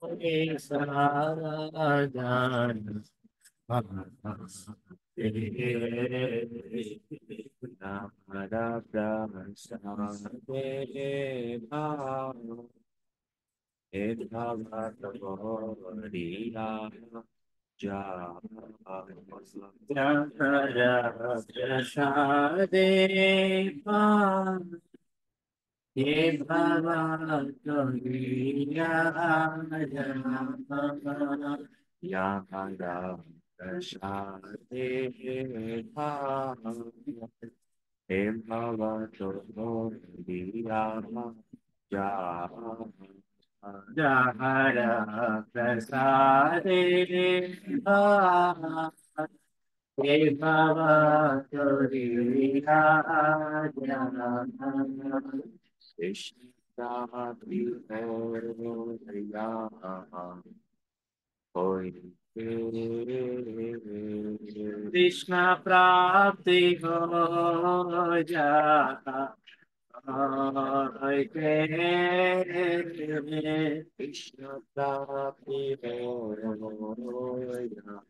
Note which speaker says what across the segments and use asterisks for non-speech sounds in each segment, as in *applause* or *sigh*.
Speaker 1: Jaya Jaya Jaya Eva Krishna प्राप्ति हो जाता। कृष्ण प्राप्ति हो जाता।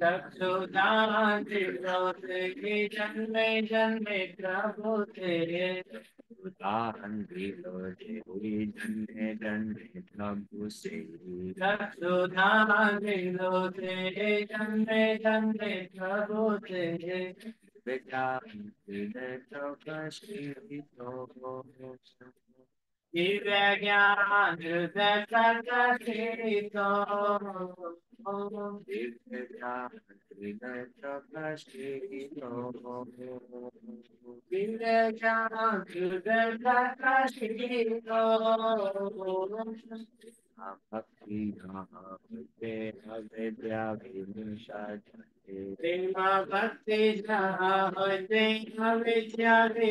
Speaker 1: चक्षुदान्ति लोके जन्मे जन्मे प्रभु तेरे चक्षुदान्ति लोके जन्मे जन्मे प्रभु से चक्षुदान्ति लोके जन्मे जन्मे प्रभु तेरे बेटा तो कश्मीर तो दिव्यज्ञानृतकल्पशेतो दिव्यज्ञानृतकल्पशेतो दिव्यज्ञानृतकल्पशेतो भक्ति अविद्या विनिषा प्रेमा भक्ति जहाँ होते भक्ति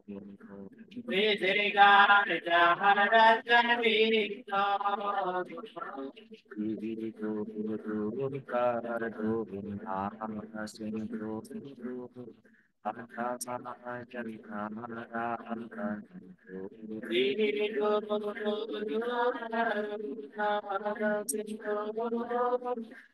Speaker 2: Jai
Speaker 1: Jai Gana Jahara Janvito Jai Guru Kara Govinda Sindhu Antasanajarikanara
Speaker 2: Antasanajarikanara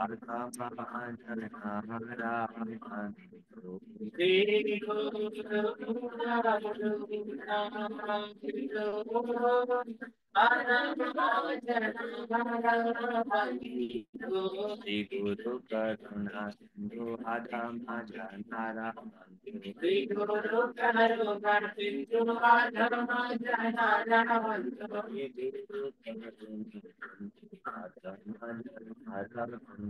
Speaker 2: Shri Guru Karuna Sindhu Adam जनारा Shri Guru Karuna Sindhu Adam जनारा Shri
Speaker 1: Guru Karuna Sindhu Adam जनारा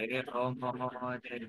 Speaker 1: Hare Om NaMo Hare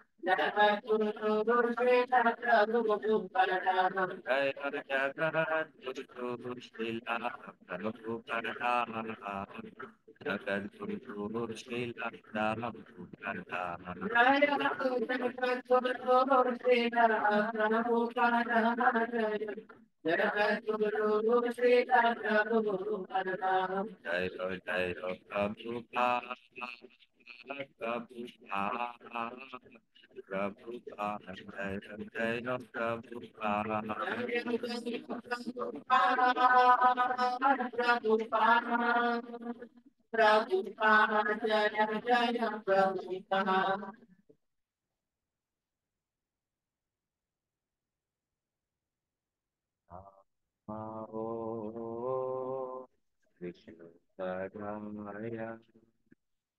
Speaker 1: لقد كنت مرسل أحلام
Speaker 2: Thank you. प्रभु प्रभु प्रभु जय ओ विष्णु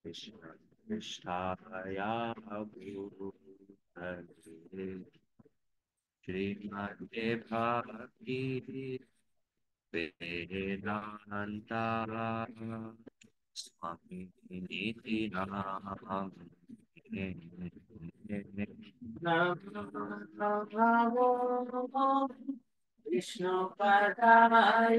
Speaker 2: विष्णु निष्ठाया श्रीमद्ये भक्ति
Speaker 1: वेदान्ता स्वामिनीति नाम विष्णुपदाय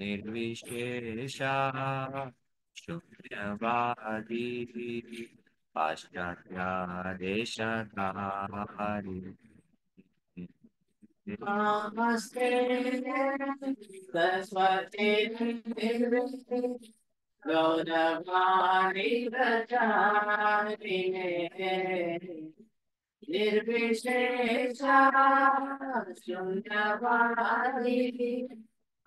Speaker 1: निर्विशेषा शून्यवादी पाश्चात्यादेशधारी। नमस्ते सरस्वती गौरवाणी प्रचारिणे निर्विशेषा शून्यवादी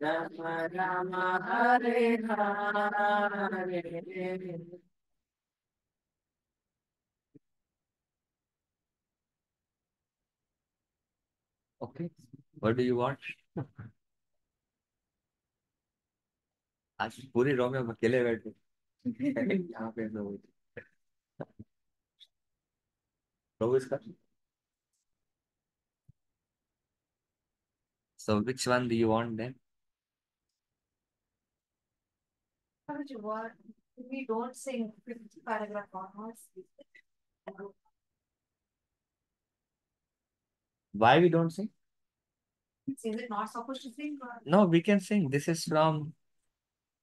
Speaker 1: Rama Rama, Hare Hare.
Speaker 3: Okay, what do you want? आज पूरी रो में हम अकेले बैठे यहाँ पे लोग प्रभु इसका So which one do you want then?
Speaker 4: How would? If we don't sing fifth paragraph onwards.
Speaker 3: Why we don't sing?
Speaker 4: Is it not supposed to sing? or-
Speaker 3: No, we can sing. This is from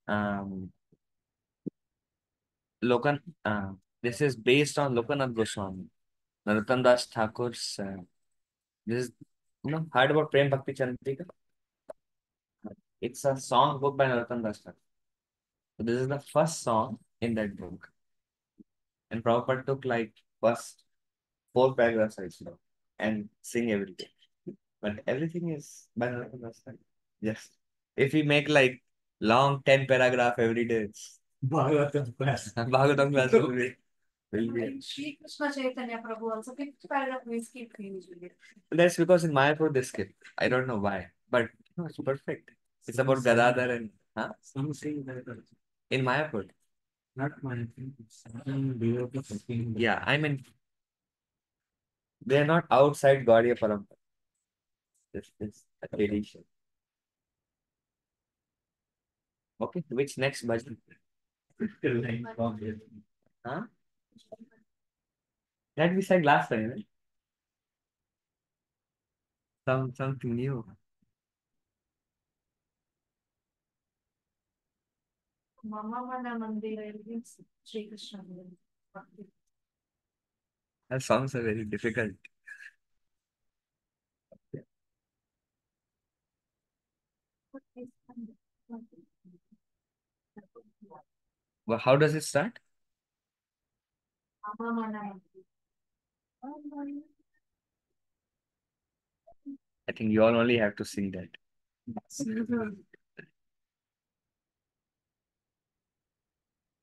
Speaker 3: um Lokan. Uh, this is based on Lokanath Goswami, Narottam Das Thakur's. Uh, this is you know heard about Prem Bhakti Chandrika? It's a song book by Narottam Das Thakur. So this is the first song in that book, and Prabhupada took like first four paragraphs I saw and sing everything. But everything is by Narottam Das Thakur. Yes. If we make like long 10 paragraph every day, it's
Speaker 5: Bhagavatam class. *laughs*
Speaker 3: Bhagavatam class will be, will be.
Speaker 4: Shri Krishna Chaitanya Prabhu also fifth paragraph we skip usually.
Speaker 3: That's because in Mayapur they skip. I don't know why, but no, it's perfect. It's about Gadadhar and huh?
Speaker 5: Something that is
Speaker 3: in Mayapur.
Speaker 5: not my thing. Something below the fifteen.
Speaker 3: Yeah, I mean they're not outside Gaudiya Parampara. This is a tradition. Okay, which next bhajan?
Speaker 5: Till nine from.
Speaker 3: Huh? That we said last time, right? Some something new.
Speaker 4: Mana Mandira is.
Speaker 3: That are very difficult.
Speaker 4: That?
Speaker 3: Well, how does it start? I think you all only have to sing that. *laughs*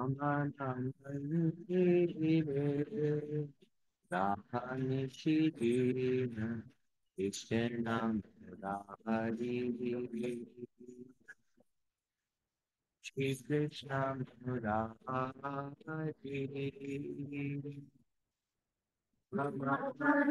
Speaker 3: Aman aman
Speaker 1: ile daha neşidine işte namurari Çizgiç namurari Ramazan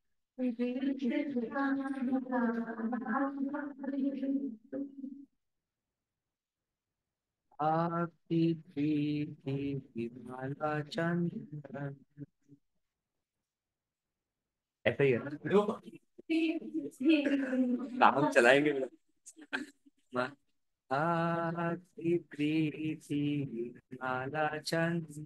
Speaker 1: चंद्र ऐसा ही है चलाएँगे। हाँ। आपकी प्रीति विमाला चंद्र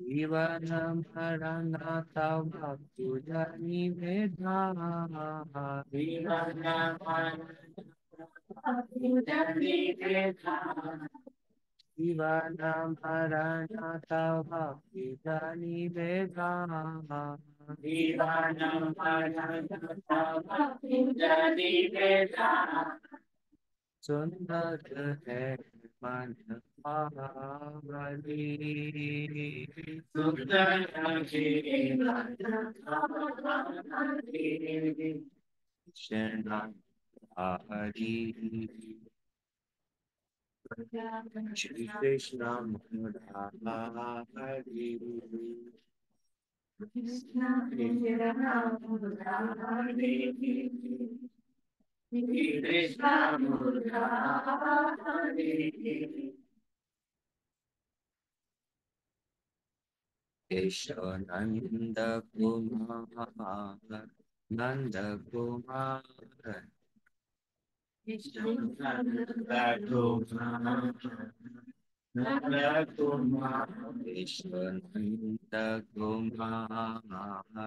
Speaker 1: जीवनमरणतवभुजनि विधा जीवनमरणतवभुजनि विधा जीवनमरणतवभुजनि विधा सुंदर है الرحمن الرحيم سبحان شنا هري Shri Krishna Hari Krishna Krishna Hari Krishna Murari. Keshavananda Kumara Nanda Kumara Keshavananda Kumara Nanda Kumara Keshavananda Kumara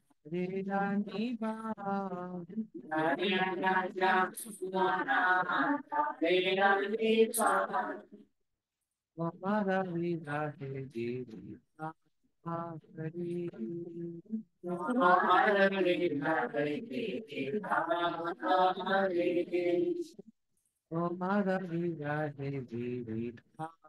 Speaker 1: Om Mother, we got a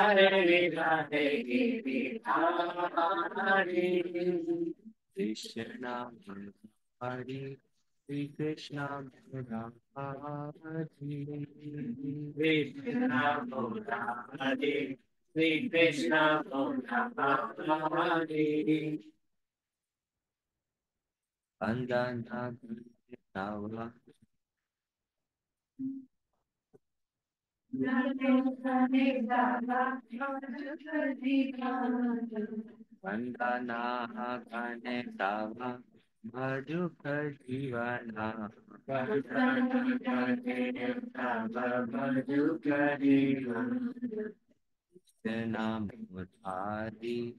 Speaker 1: झरे निभा नयन जमुना झरे निभा हमारा विवाह जीवी आखरी हमारा विवाह जीवी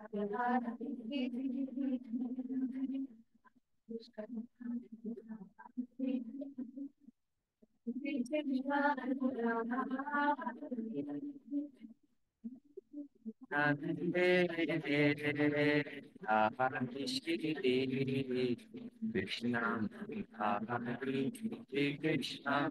Speaker 1: Krishna Krishna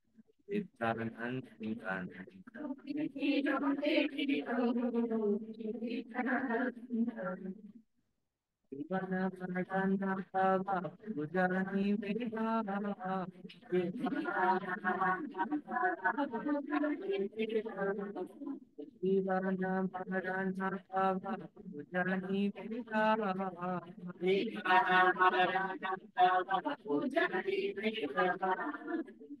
Speaker 1: Ditangan ingkang Ivana
Speaker 6: Pradana Bhava Pujani
Speaker 1: Vedha Ivana Pradana Bhava Pujani Vedha Ivana Pradana Bhava Pujani Vedha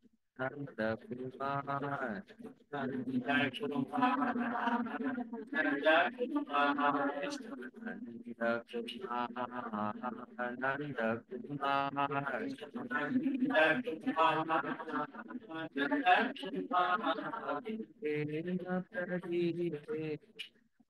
Speaker 1: Nanda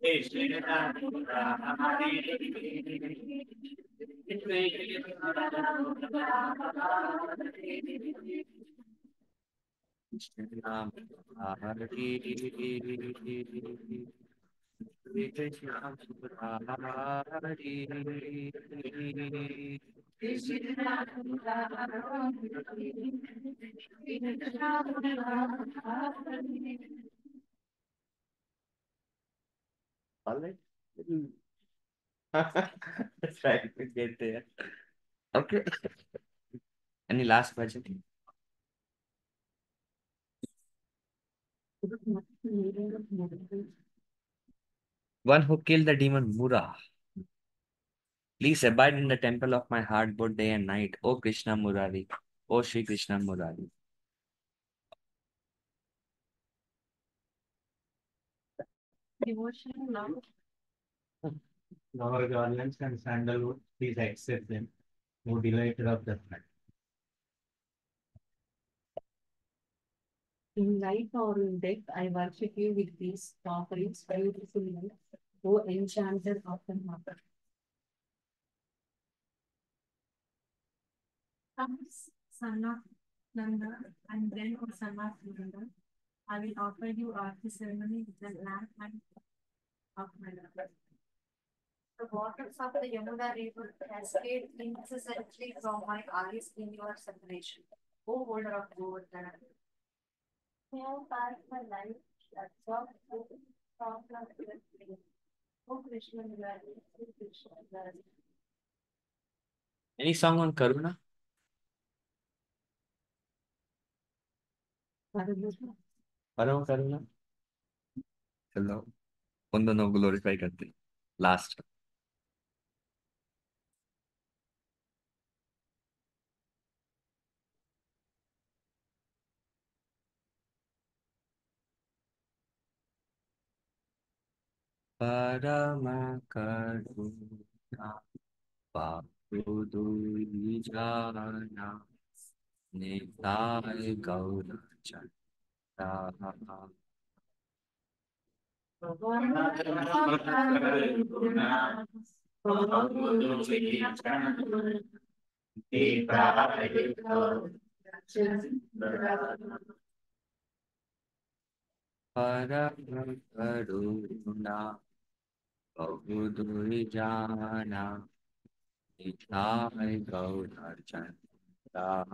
Speaker 1: Krishna
Speaker 3: Hari Krishna Hari All right. Try to get there. Okay. Any last question? One who killed the demon Mura. Please abide in the temple of my heart both day and night. O Krishna Murari. O Shri Krishna Murari.
Speaker 4: Devotional love.
Speaker 5: Our garlands and sandalwood, please accept them. More delighted of the night.
Speaker 4: In life or in death, I worship you with these offerings, beautiful life, O enchanted of the mother. Comes son of Nanda, and then O son of Nanda, I will offer you arti ceremony with the lamp and of my lover. The waters of the Yamuna river cascade incessantly from my eyes in your separation. O holder of Govardhana. I pass my life that soft from the flame. O Krishna Murari, O Krishna.
Speaker 3: Any song on Karuna? परम करुणा चलो उन दोनों को glorify करते निताय
Speaker 1: गौर चंद्रा पर गौरचन्द्राः परकरुणा बहुदुर्जाना गौर गौरचन्द्राः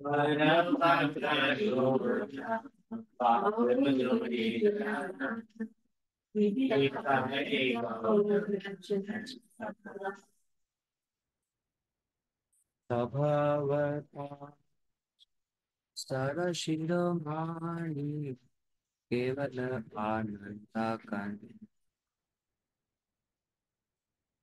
Speaker 1: But now the time for that is over. But with the liberty of the we be from the age of the Sabhavata Sarashindomani Kevala Ananda Kandita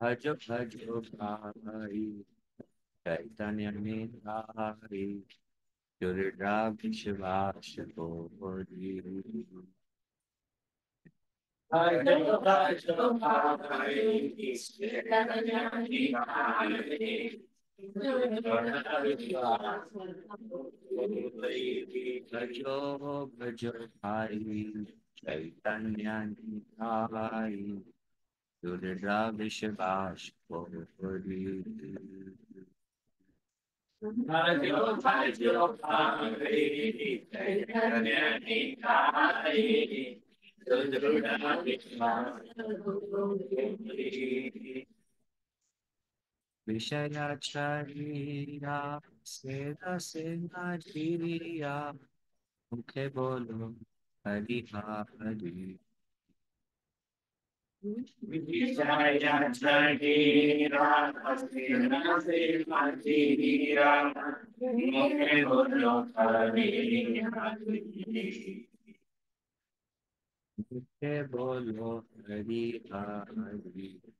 Speaker 1: भज भज भाई चैतन्य निधारी दुर्गा विश्वास बोधि भजो भजो भाई भजो भजो भाई चैतन्य निधाई दुर्द्राविष बाष्पो हरि भजो भजो भाई चैतन्य निधाई दुर्द्राविष बाष्पो हरि विषयाचार्या सेना सेना जीरिया मुखे बोलो हरि हरि। मुखे
Speaker 3: बोलो हरि हरि।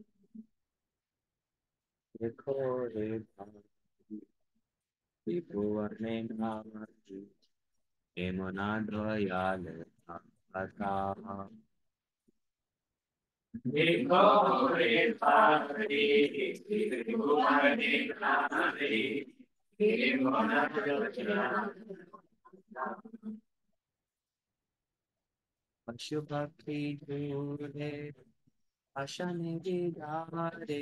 Speaker 3: देखो रे
Speaker 1: त्रिभुवनेनामर्जि हेमनाद्वयालता देखो रे भारती त्रिभुवनेनामर्जि हेमनाद्वयालता
Speaker 3: पशुपक्षी दूर आशन गिरा
Speaker 1: दे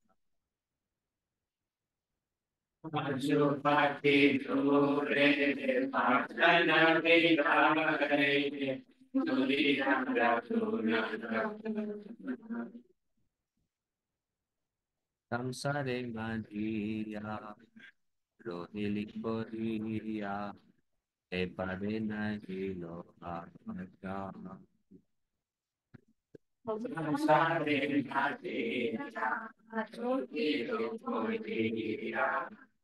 Speaker 1: मजुपति दूरे भजन विधारे तुरी संसारे
Speaker 3: मधिया रोहिली कोरिया ए
Speaker 1: परे नहीं लोहा संसारे मधिया रोहिली कोरिया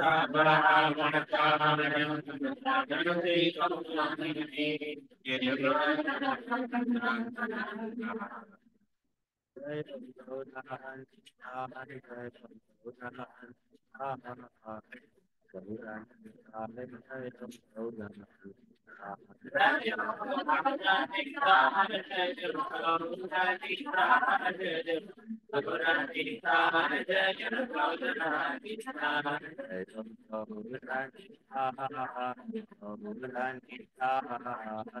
Speaker 3: Apana
Speaker 1: Karadharma Mandai Shamana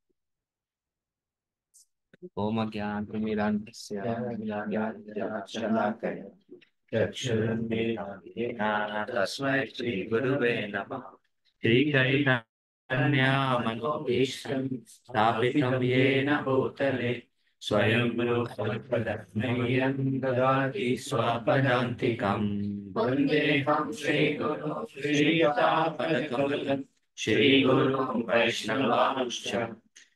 Speaker 1: ओमज्ञानतिमिरान्धस्य ज्ञानशलाकय चक्षुरुन्मीलितान् तस्मै श्रीगुरुवे नमः। श्रीकरिकन्यामनोभीष्टं स्थापितं येन भूतले स्वयं रूपपदमह्यं ददाति स्वपदान्तिकं वन्देऽहं श्रीगुरु श्रीयुतापदकमलं श्रीगुरुं वैष्णवांश्च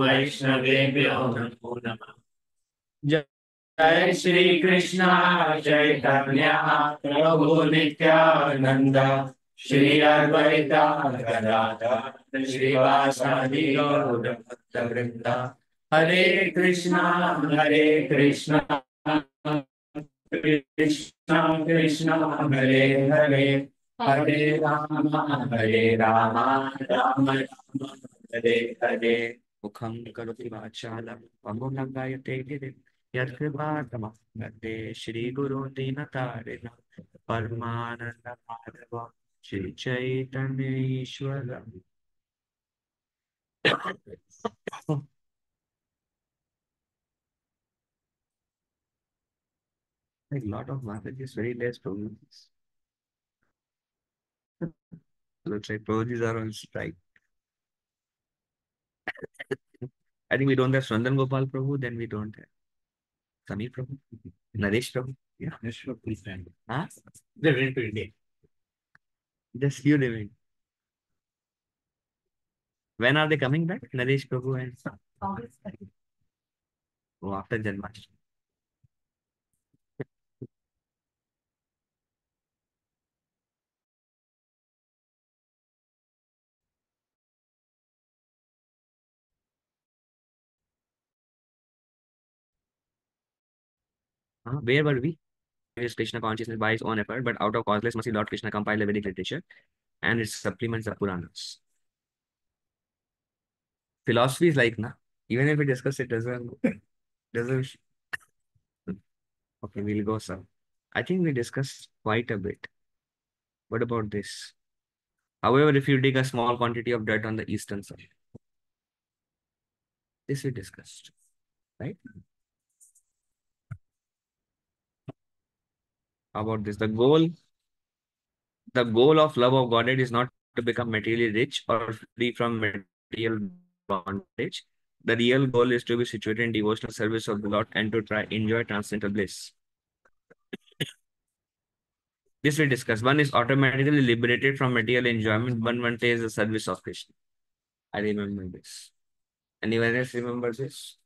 Speaker 1: वैष्णवेभ्यो नमो। नमः जय श्री कृष्ण चैतन्य प्रभु नित्यानंद श्री अद्वैता गदाधर श्रीवासादि हरे कृष्णा हरे कृष्णा कृष्णा कृष्णा हरे हरे। हरे राम हरे राम राम राम हरे हरे। मुखं करोति वाचालं मम गायते गिरिं यत्कृपातमः श्रीगुरो दीनतारिण परमानन्द माधव श्री चैतन्य ईश्वर like *coughs* lot of messages, very less problems. Looks like Prabhuji's are on strike. I think we don't have Swandan Gopal Prabhu, then we don't have Samir Prabhu, Naresh Prabhu. Yeah.
Speaker 5: Yes, sure, please stand.
Speaker 1: Huh?
Speaker 5: They went to India.
Speaker 1: Just few remain. When are they coming back? Naresh Prabhu and August. oh, after Janmashtami. Huh? Where were we? Is Krishna consciousness by his own effort, but out of causeless mercy, Lord Krishna compiled a Vedic literature.
Speaker 3: and it supplements the Puranas. Philosophy is like, na, even if we discuss it, doesn't, doesn't. Okay, we'll go some. I think we discussed quite a bit. What about this? However, if you dig a small quantity of dirt on the eastern side, this we discussed, right? About this? The goal, the goal of love of Godhead is not to become materially rich or free from material bondage. The real goal is to be situated in devotional service of the Lord and to try enjoy transcendental bliss. *coughs* This we discuss. One is automatically liberated from material enjoyment One one day is the service of Krishna. I remember this. Anyone else remember this?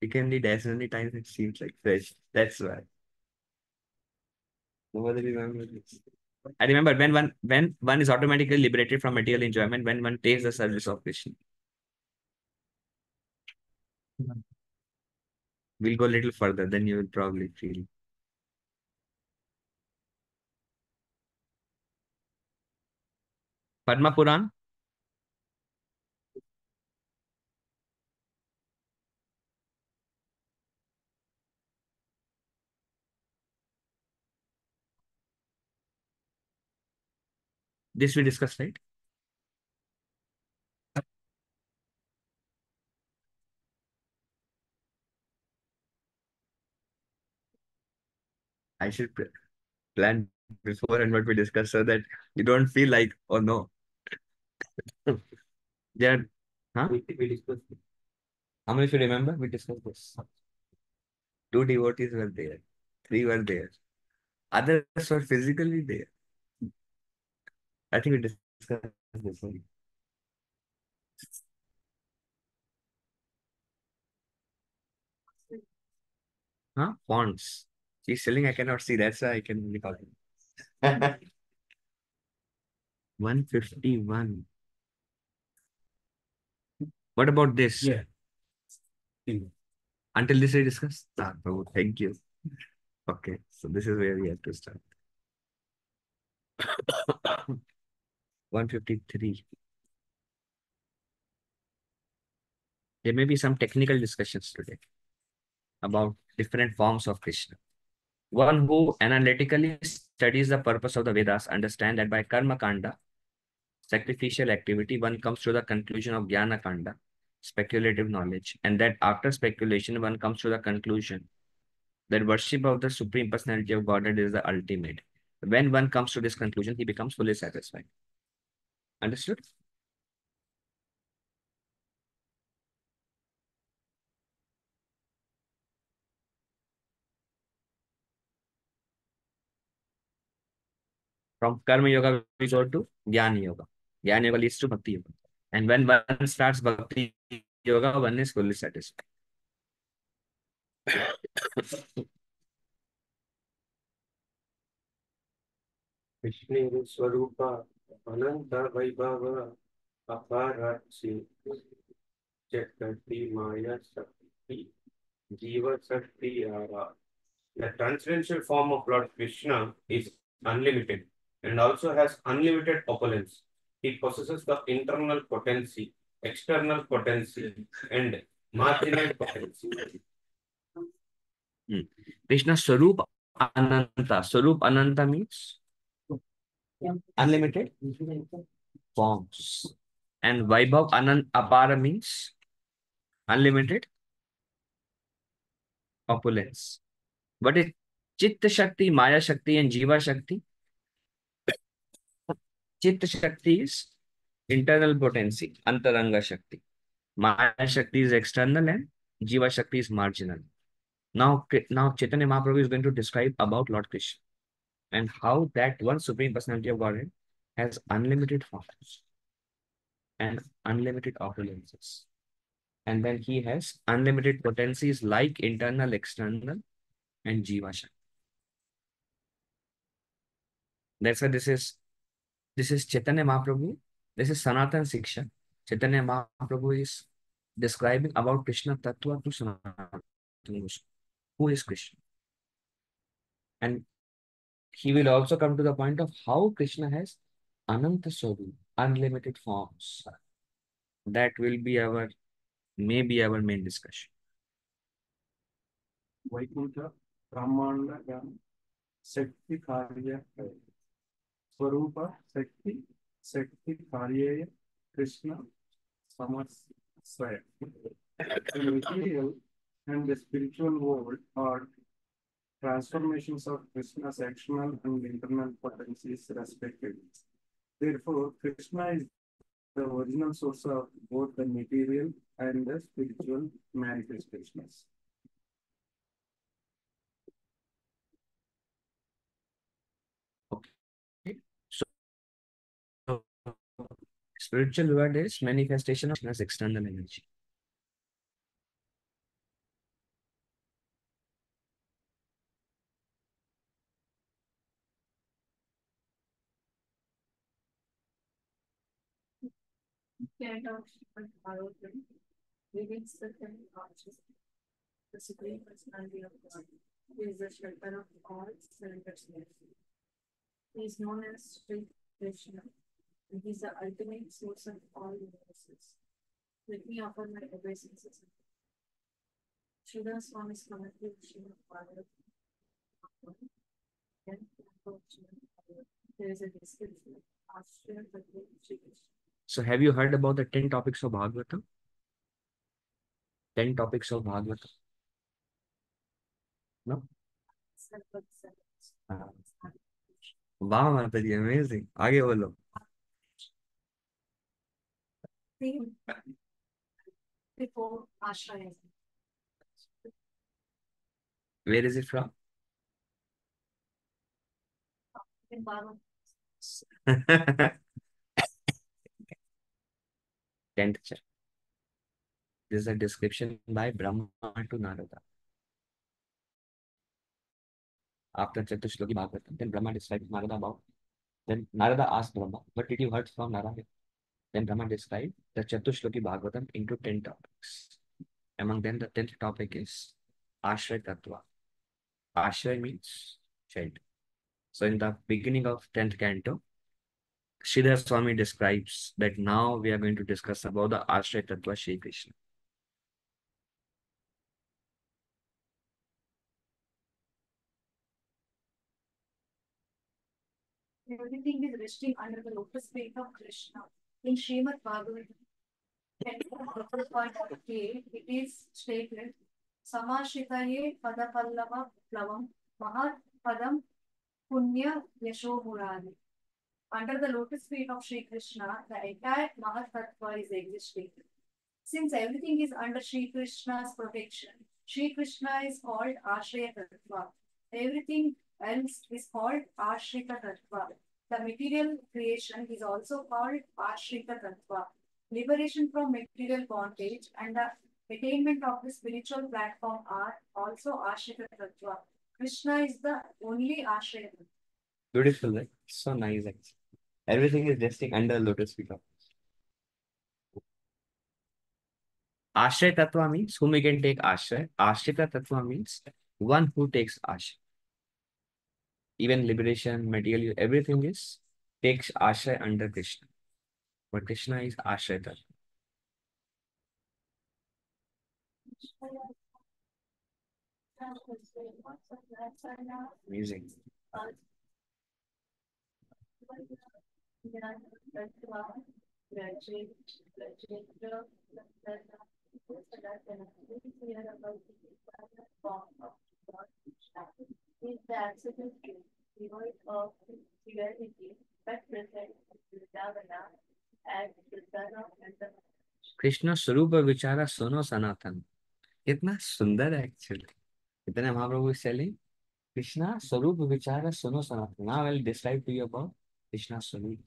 Speaker 3: You can read many times it seems like fresh. That's why. Nobody remembers this. I remember when one when one is automatically liberated from material enjoyment when one takes the service of Krishna. We'll go a little further, then you will probably feel. Padma Puran. This we discussed, right? I should plan before and what we discuss so that you don't feel like, oh no. *laughs* Yeah. Huh?
Speaker 5: We, we discussed.
Speaker 3: How many you remember? We discussed this. Two devotees were there. Three were there. Others were physically there. I think we discussed this one. Huh? Fonts. She's selling, I cannot see. That's why I can only call him. *laughs* 151. What about this?
Speaker 5: Yeah.
Speaker 3: Until this we discussed? Ah, Prabhu, thank you. Okay, so this is where we have to start. 153. There may be some technical discussions today about different forms of Krishna. One who analytically studies the purpose of the Vedas understand that by karma kanda, sacrificial activity, one comes to the conclusion of jnana kanda, speculative knowledge, and that after speculation, one comes to the conclusion that worship of the Supreme Personality of Godhead is the ultimate. When one comes to this conclusion, he becomes fully satisfied. Understood? From Karma Yoga, we go to Jnana Yoga. Jnana Yoga leads to Bhakti Yoga. And when one starts Bhakti Yoga, one is fully satisfied.
Speaker 1: Vishnu स्वरूप अनंत वैभव अपाराक्षी चक्रवर्ती maya shakti jiva shakti are The transcendental form of Lord Krishna is unlimited and also has unlimited opulence. He possesses the internal potency, external potency, and marginal potency.
Speaker 3: Krishna Swarup Ananta. Swarup Ananta means unlimited forms and वैभव अनंत अपार means unlimited opulence but it चित्त शक्ति माया शक्ति and जीवा शक्ति चित्त शक्ति is internal potency अंतरंग शक्ति माया शक्ति इज़ एक्सटर्नल एंड जीवा शक्ति is marginal now now Chaitanya Mahaprabhu is going to describe about lord Krishna and how that one Supreme Personality of Godhead has unlimited forms and unlimited opulences. And then he has unlimited potencies like internal, external, and Jiva. That's why this is this is Chaitanya Mahaprabhu. This is Sanatan Siksha. Chaitanya Mahaprabhu is describing about Krishna Tattva to Sanatan Goswami. Who is Krishna? And he will also come to the point of how Krishna has Ananta Swarup, unlimited forms. That will be our, maybe our main discussion.
Speaker 7: Vaikuntha, Brahmanda, Sakti Karya, Swarupa, Sakti, Sakti Karya, Krishna, Samasaya. The material and the spiritual world are transformations of Krishna's external and internal potencies respectively. Therefore, Krishna is the original source of both the material and the spiritual manifestations. Okay.
Speaker 3: So, spiritual world is manifestation of Krishna's external energy.
Speaker 4: Carried out by Bhagavatam, reveals the ten arches. The supreme personality of God He is the shelter of all souls. He is known as Sri Krishna, and he is the ultimate source of all universes. Let me offer my obeisances. Commentary of Srimad Bhagavatam. Then, there is a description of Shri Krishna.
Speaker 3: So have you heard about the 10 topics of Bhagavatam? 10 topics of Bhagavatam. No? हाँ। वाह माता जी amazing आगे बोलो
Speaker 4: Before Ashraya.
Speaker 3: Where is it from? *laughs*
Speaker 4: In Bhagavatam.
Speaker 3: Tenth chapter. This is a description by Brahma to Narada. After Chatushloki Bhagavatam, then Brahma described Narada about. Then Narada asked Brahma, What did you heard from Narada? Then Brahma described the Chatushloki Bhagavatam into 10 topics. Among them, the 10th topic is Ashray Tattva. Ashray means child. So in the beginning of 10th canto, Sridhar Swami describes that now we are going to discuss about the Ashray Tattva Shri Krishna.
Speaker 4: Everything is resting under the lotus feet of Krishna. In Srimad Bhagavatam, it is stated, Samashitaye Padapallava Plavam Mahat Padam Punya Yashomurari. Under the lotus feet of Sri Krishna, the entire Mahat Tattva is existing. Since everything is under Sri Krishna's protection, Sri Krishna is called Ashraya Tattva. Everything else is called Ashrita Tattva. The material creation is also called Ashrita Tattva. Liberation from material bondage and the attainment of the spiritual platform are also Ashrita Tattva. Krishna is the only Ashraya.
Speaker 3: Beautiful, right? So nice, actually. Everything is resting under lotus feet of Ashray Tattva means whom we can take Ashray. Ashrita Tattva means one who takes Ashray. Even liberation, material, everything is takes Ashray under Krishna. But Krishna is Ashray Tattva. Amazing. Krishna स्वरूप विचारा सुनो सनातन। कितना सुंदर है actually इतने महाप्रभु शैली कृष्णा स्वरूप विचार सुनो Sanatana. Now will describe to you about Krishna स्वरूप।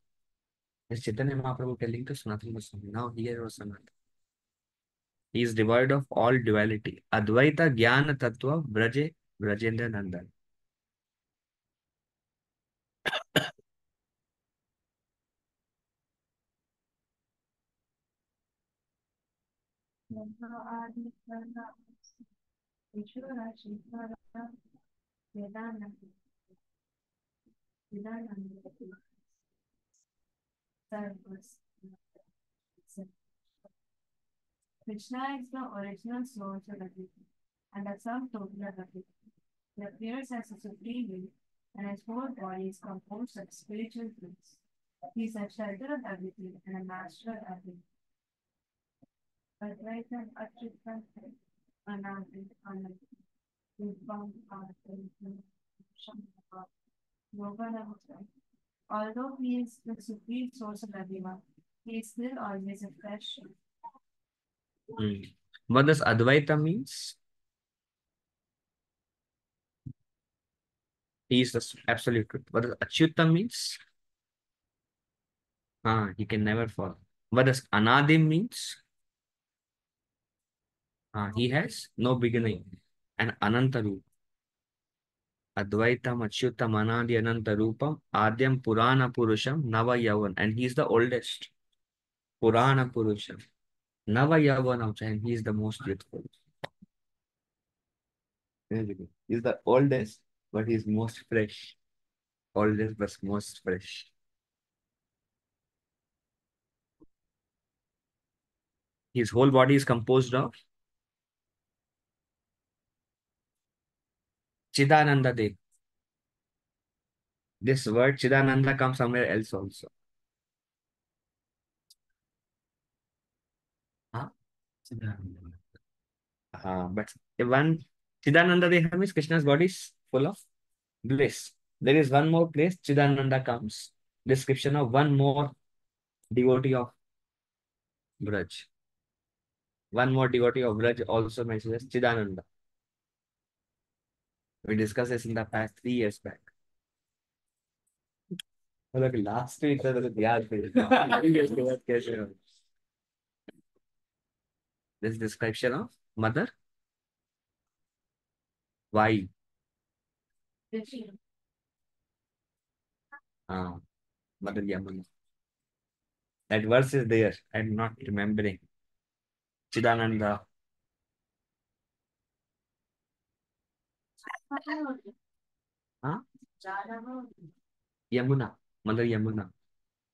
Speaker 3: चैतन्य महाप्रभु के लिंग सनातन गोस्वामी नाउ हियर और Sanatana he is devoid of all duality अद्वैत ज्ञान
Speaker 4: तत्व ब्रजे ब्रजेंद्र नंदन Krishna is the original source of everything, and the sum total of everything. He appears as a supreme being, and his whole body is composed of spiritual things. He is a shelter of everything and a master of everything. Advaita Achyuta Anandi Anandi Rupam Artham Shankara Yoganavata. Although he is the supreme source of everyone, he is still always a fresh.
Speaker 3: Hmm. What does Advaita means? He is the absolute truth. What does Achyuta means? Ah, he can never fall. What does Anadim means? Ah, he has no beginning. And Anantaru. Advaitam Achyutam Anadi Anantarupam Adyam Purana Purusham Nava Yavan. And he is the oldest. Purana Purusham. Nava Yavanam. And he is the most youthful. He's the oldest, but he's most fresh. Oldest, but most fresh. His whole body is composed of Chidananda Dev. This word Chidananda comes somewhere else also. Uh, but one Chidananda Deha means Krishna's body is full of bliss. There is one more place Chidananda comes. Description of one more devotee of Braj. One more devotee of Braj also mentioned as Chidananda. We discussed this in the past three years back. Look, last week that was the *laughs* This description of mother. Why? Ah, mother Yamuna. That verse is there. I'm not remembering. Chidananda Huh? Yamuna. Mother Yamuna.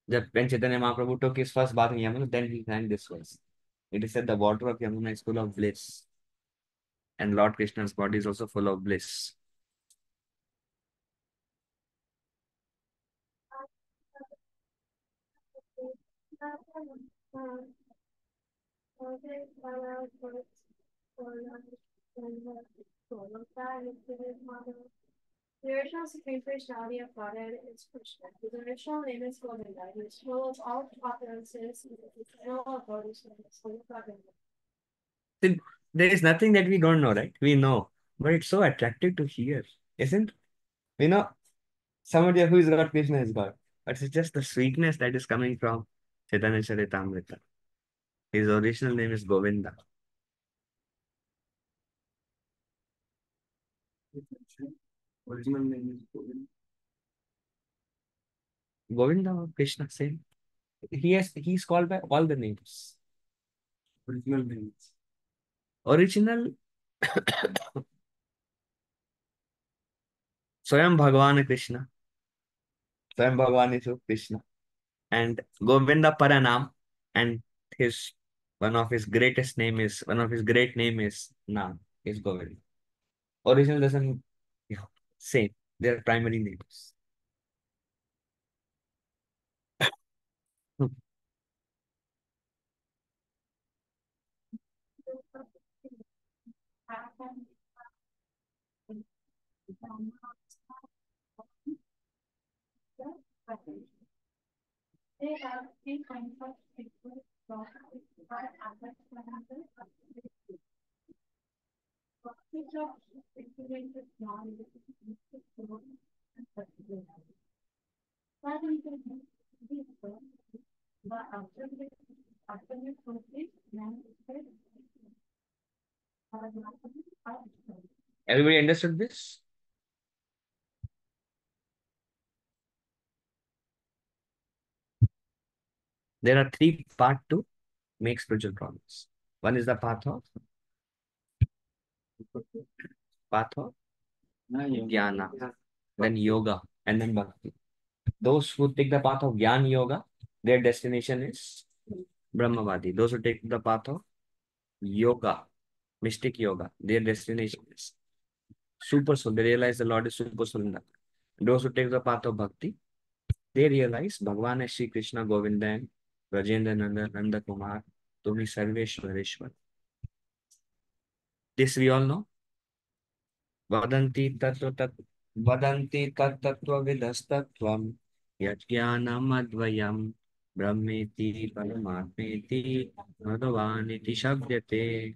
Speaker 3: Jab when Chaitanya Mahaprabhu took his first bath in Yamuna, then he sang this verse. It is said the water of Yamuna is full of bliss. And Lord Krishna's body is also full of bliss.
Speaker 8: The original Supreme Personality of Godhead is Krishna. His original name is Govinda. He is full of all opulences, eternal abode, full of Govinda.
Speaker 3: There is nothing that we don't know, right? We know. But it's so attractive to hear, isn't? We know, somebody who is God, Krishna is God. But it's just the sweetness that is coming from Chaitanya Charitamrita. His original name is Govinda.
Speaker 7: Original name is Govind.
Speaker 3: Govinda or Krishna, same. He has he's called by all the names.
Speaker 7: Original names.
Speaker 3: Original Swayam Bhagavan Krishna. Swayam Bhagavan is Krishna. And Govinda Paranam. And his one of his greatest name is one of his great name is Nam, is Govinda. Original doesn't same. They're primary names.
Speaker 4: They have of people, but of but after the after the complete manifest
Speaker 3: Everybody understood this? There are three paths to make spiritual progress. One is the path of path of jnana, then yoga, and then bhakti. those who take the path of Gyan Yoga, their destination is Brahmavadi. Those who take the path of Yoga, mystic yoga, their destination super soul. They realize the Lord is super soul in. Those who take the path of Bhakti, they realize Bhagavan is Shri Krishna Govinda Rajendra Nanda Nanda Kumar, Tumi Sarveshwareshwar. This we all know. Vadanti tattva tat vadanti tat tattva vidastatvam yajnanam advayam brahmeti paramatmeti bhagavaniti shabdyate.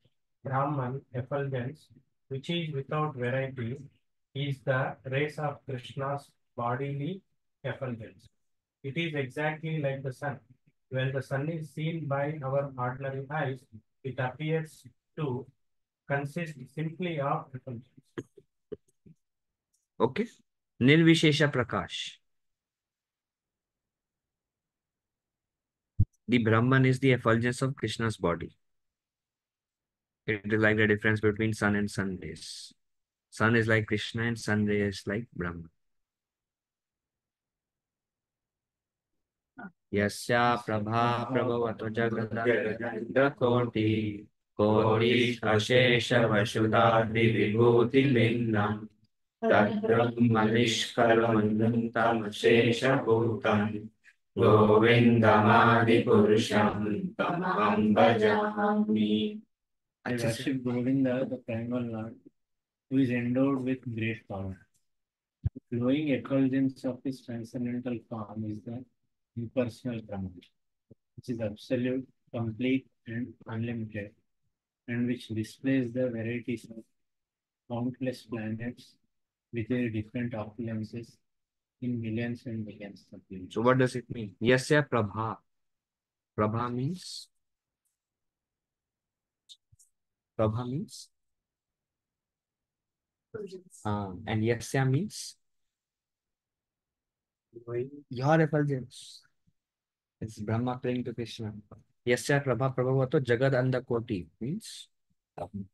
Speaker 5: Brahman effulgence, which is without variety, is the race of Krishna's bodily effulgence. It is exactly like the sun. When the sun is seen by our ordinary eyes, it appears to consist simply of effulgence.
Speaker 3: Okay. Nirvishesha Prakash. The Brahman is the effulgence of Krishna's body. It is like the difference between sun and sun rays. Sun is like Krishna and sun ray is like Brahman. Yasya prabha prabhavato jagadandra koti koti ashesha vasudhati vibhuti linnam तद्ब्रह्मनिष्कलमनन्तमशेष भूतम् गोविन्दमादिपुरुषं तमहं भजामि
Speaker 5: I worship Govinda, the primal Lord, who is endowed with great power. The glowing effulgence of his transcendental form is the impersonal Brahman, which is absolute, complete, and unlimited, and which displays the varieties of countless planets with their different opulences in millions and millions of years.
Speaker 3: So what does it mean? Yasya prabha. Prabha means Prabha means um, and Yasya means your effulgence. It's Brahma praying to Krishna. Yasya Prabha Prabhavato Jagad Anda Koti means um,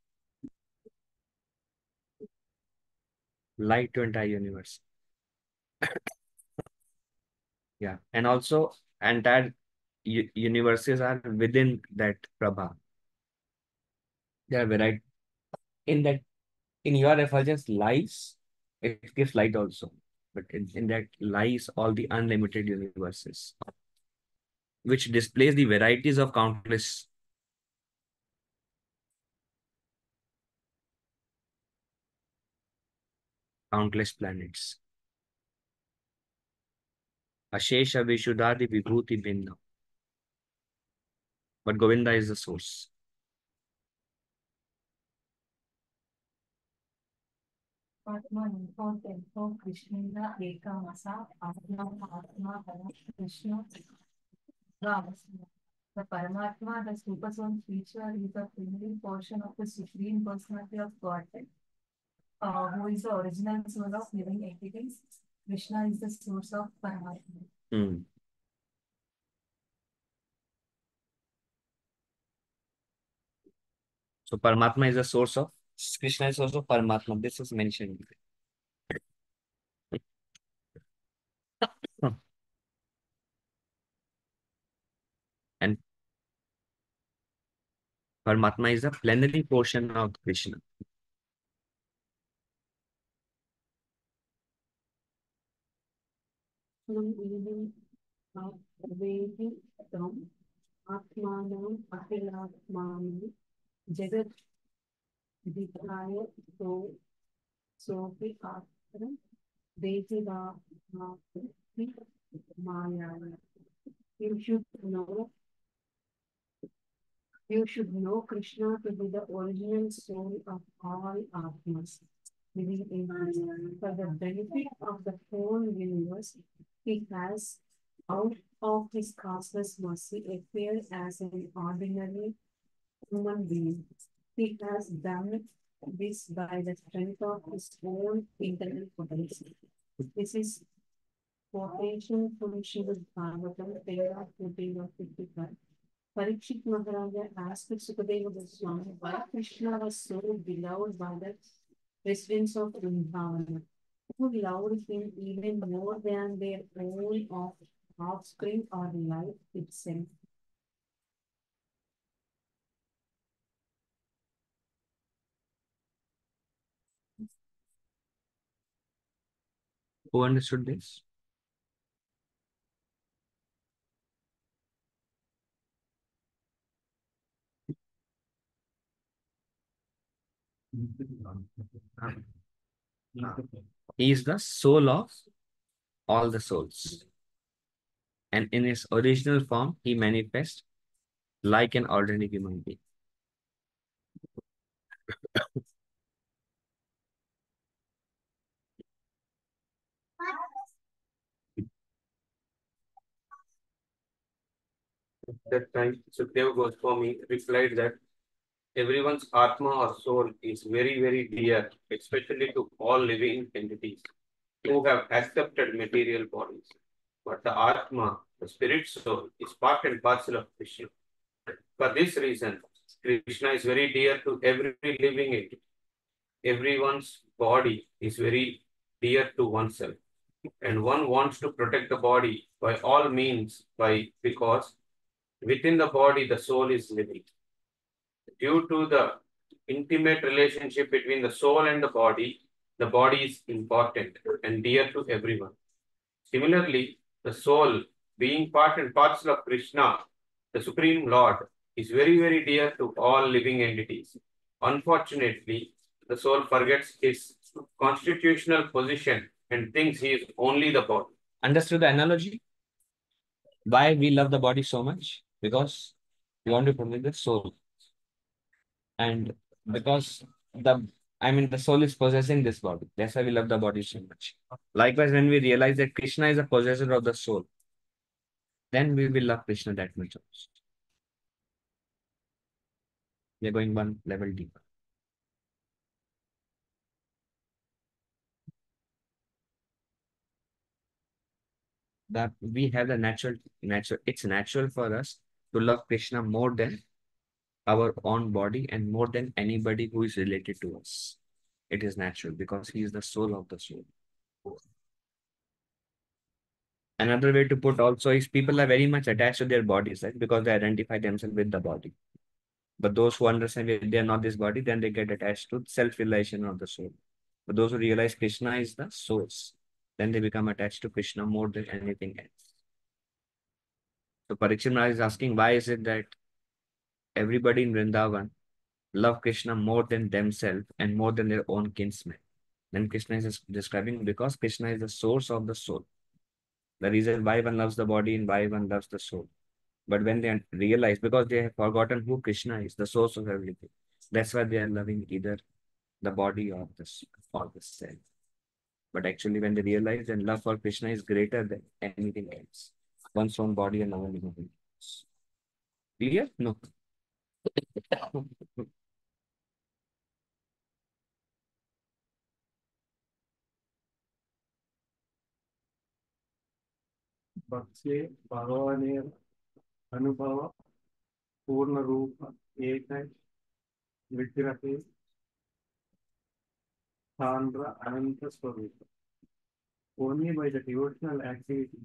Speaker 3: light to entire universe. yeah, and also entire universes are within that Prabha. They are varied in that in your effulgence lies, it gives light also. But in, in that lies all the unlimited universes, which displays the varieties of countless countless planets. Ashesha Vishuddhadi Vibhuti Bhinna. But Govinda is the source.
Speaker 4: Krishna Ekamasa Atma Atma Para Krishna Ramasya. The Paramatma, the super soul feature, is a primary portion of the Supreme Personality of Godhead, uh, who is the original source of living entities. Krishna is the source of Paramatma.
Speaker 3: Hmm. So Paramatma is the source of Krishna is also Paramatma. This is mentioned. And Paramatma is the plenary portion of Krishna.
Speaker 4: जगत् विधाय सो सोऽपि आत्मनं देहिवा माया You should know You should know Krishna to be the original soul of all Atmas, living in Krishna. For the benefit of the whole universe, he has, out of his causeless mercy, appeared as an ordinary human being. He has done this by the strength of his own internal potency. This is quotation from Srimad Bhagavatam, paragraph 14 of 55. Parikshit Maharaja asked Sukadeva Goswami why Krishna was so beloved by the residents of Vrindavana, who loved him even more than their own off- offspring or life itself.
Speaker 3: Who understood this? He is the soul of all the souls. And in his original form, he manifests like an ordinary human being.
Speaker 9: That time Sukadeva Goswami replied that everyone's Atma or soul is very, very dear, especially to all living entities who have accepted material bodies. But the Atma, the spirit soul, is part and parcel of Krishna. For this reason, Krishna is very dear to every living entity. Everyone's body is very dear to oneself. And one wants to protect the body by all means by because within the body the soul is living. Due to the intimate relationship between the soul and the body, the body is important and dear to everyone. Similarly, the soul, being part and parcel of Krishna, the Supreme Lord, is very, very dear to all living entities. Unfortunately, the soul forgets his constitutional position and thinks he is only the body.
Speaker 3: Understood the analogy? Why we love the body so much? Because we want to protect the soul. And because the I mean the soul is possessing this body. That's why we love the body so much. Likewise, when we realize that Krishna is a possessor of the soul, then we will love Krishna that much also. We are going one level deeper. That we have the natural, natural, it's natural for us to love Krishna more than our own body and more than anybody who is related to us. It is natural because he is the soul of the soul. Another way to put also is people are very much attached to their bodies, right? Because they identify themselves with the body. But those who understand that they are not this body, then they get attached to self-realization of the soul. But those who realize Krishna is the source, then they become attached to Krishna more than anything else. So Parikshit Maharaj is asking, why is it that everybody in Vrindavan love Krishna more than themselves and more than their own kinsmen? Then Krishna is describing because Krishna is the source of the soul. The reason why one loves the body and why one loves the soul. But when they realize, because they have forgotten who Krishna is, the source of everything, that's why they are loving either the body or the, or the self. But actually, when they realize then love for Krishna is greater than anything else, own body and our living else. Clear? No.
Speaker 7: भक्ष्ये भगवानेर अनुभव पूर्ण रूप एक विग्रहे Chandra Ananta Swarupa. Only by the devotional activity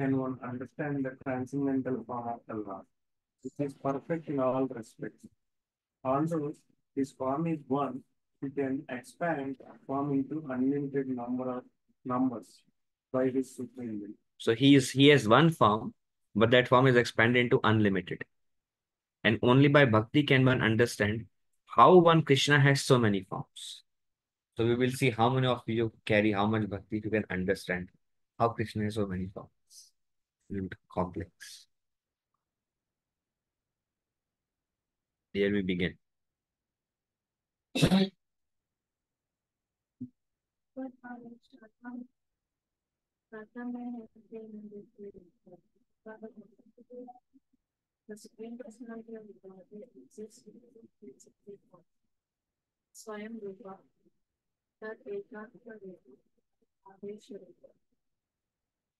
Speaker 7: can one understand the transcendental form of the Lord, is perfect in all respects. Although this form is one, he can expand form into unlimited number of numbers by his supreme will.
Speaker 3: So he is he has one form, but that form is expanded into unlimited. And only by bhakti can one understand how one Krishna has so many forms. So we will see how many of you carry how much bhakti you can understand how Krishna has so many forms. Little complex. Here we begin.
Speaker 4: But I will start from Pratama has been in this way. The Supreme Personality of Godhead exists in the principle of Swayam Rupa, that Ekatma Rupa, Avesha Rupa. In Greek version, we describe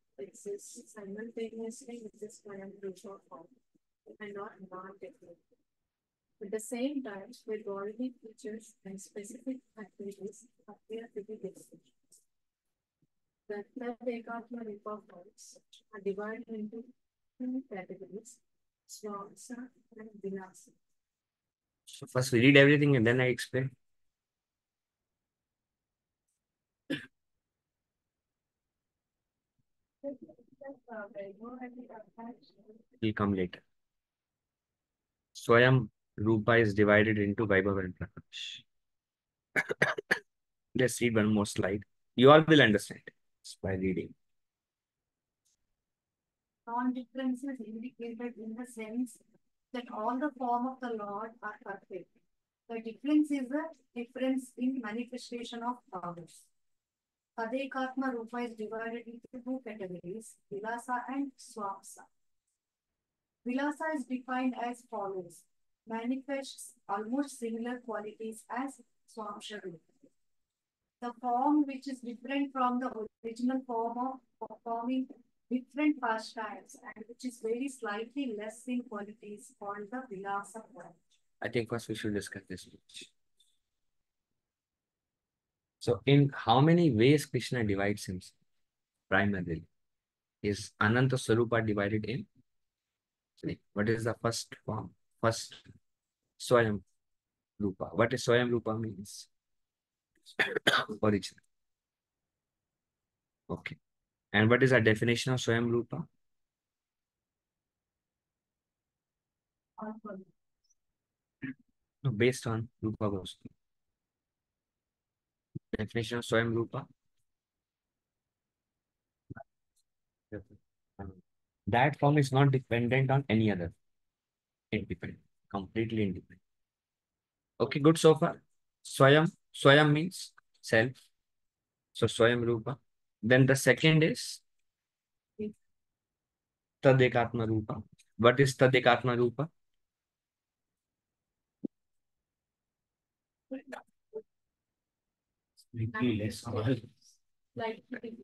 Speaker 4: exist simultaneously with this Rupa form and not non-different. At the same time, bodily features and specific activities appear to be different. The Rupa forms are divided into two categories Swamsa and.
Speaker 3: So first we read everything and then I explain. Will come later. Swayam Rupa is divided into Vaibhav and Prakash. *coughs* Let's read one more slide. You all will understand by reading.
Speaker 4: Non-difference is indicated in the sense that all the form of the Lord are perfect. The difference is the difference in manifestation of powers. Tadekatma Rupa is divided into two categories, Vilasa and Swamsa. Vilasa is defined as follows, manifests almost similar qualities as Swayam Rupa. The form which is different from the original form of performing different pastimes and which is very slightly less in qualities called the Vilasa form.
Speaker 3: I think first we should discuss this much. So in how many ways Krishna divides himself? Primarily. Is Ananta Swarupa divided in? What is the first form? First Swayam Rupa. What is Swayam Rupa means? *coughs* Original. Okay. And what is our definition of Swayam Rupa? No, based on Rupa Goswami. Definition of Swayam Rupa. That form is not dependent on any other. Independent. Completely independent. Okay, good so far. Swayam. Swayam means self. So Swayam Rupa. Then the second is Tadekatma Rupa. What is Tadekatma Rupa?
Speaker 5: Slightly less.
Speaker 4: Like in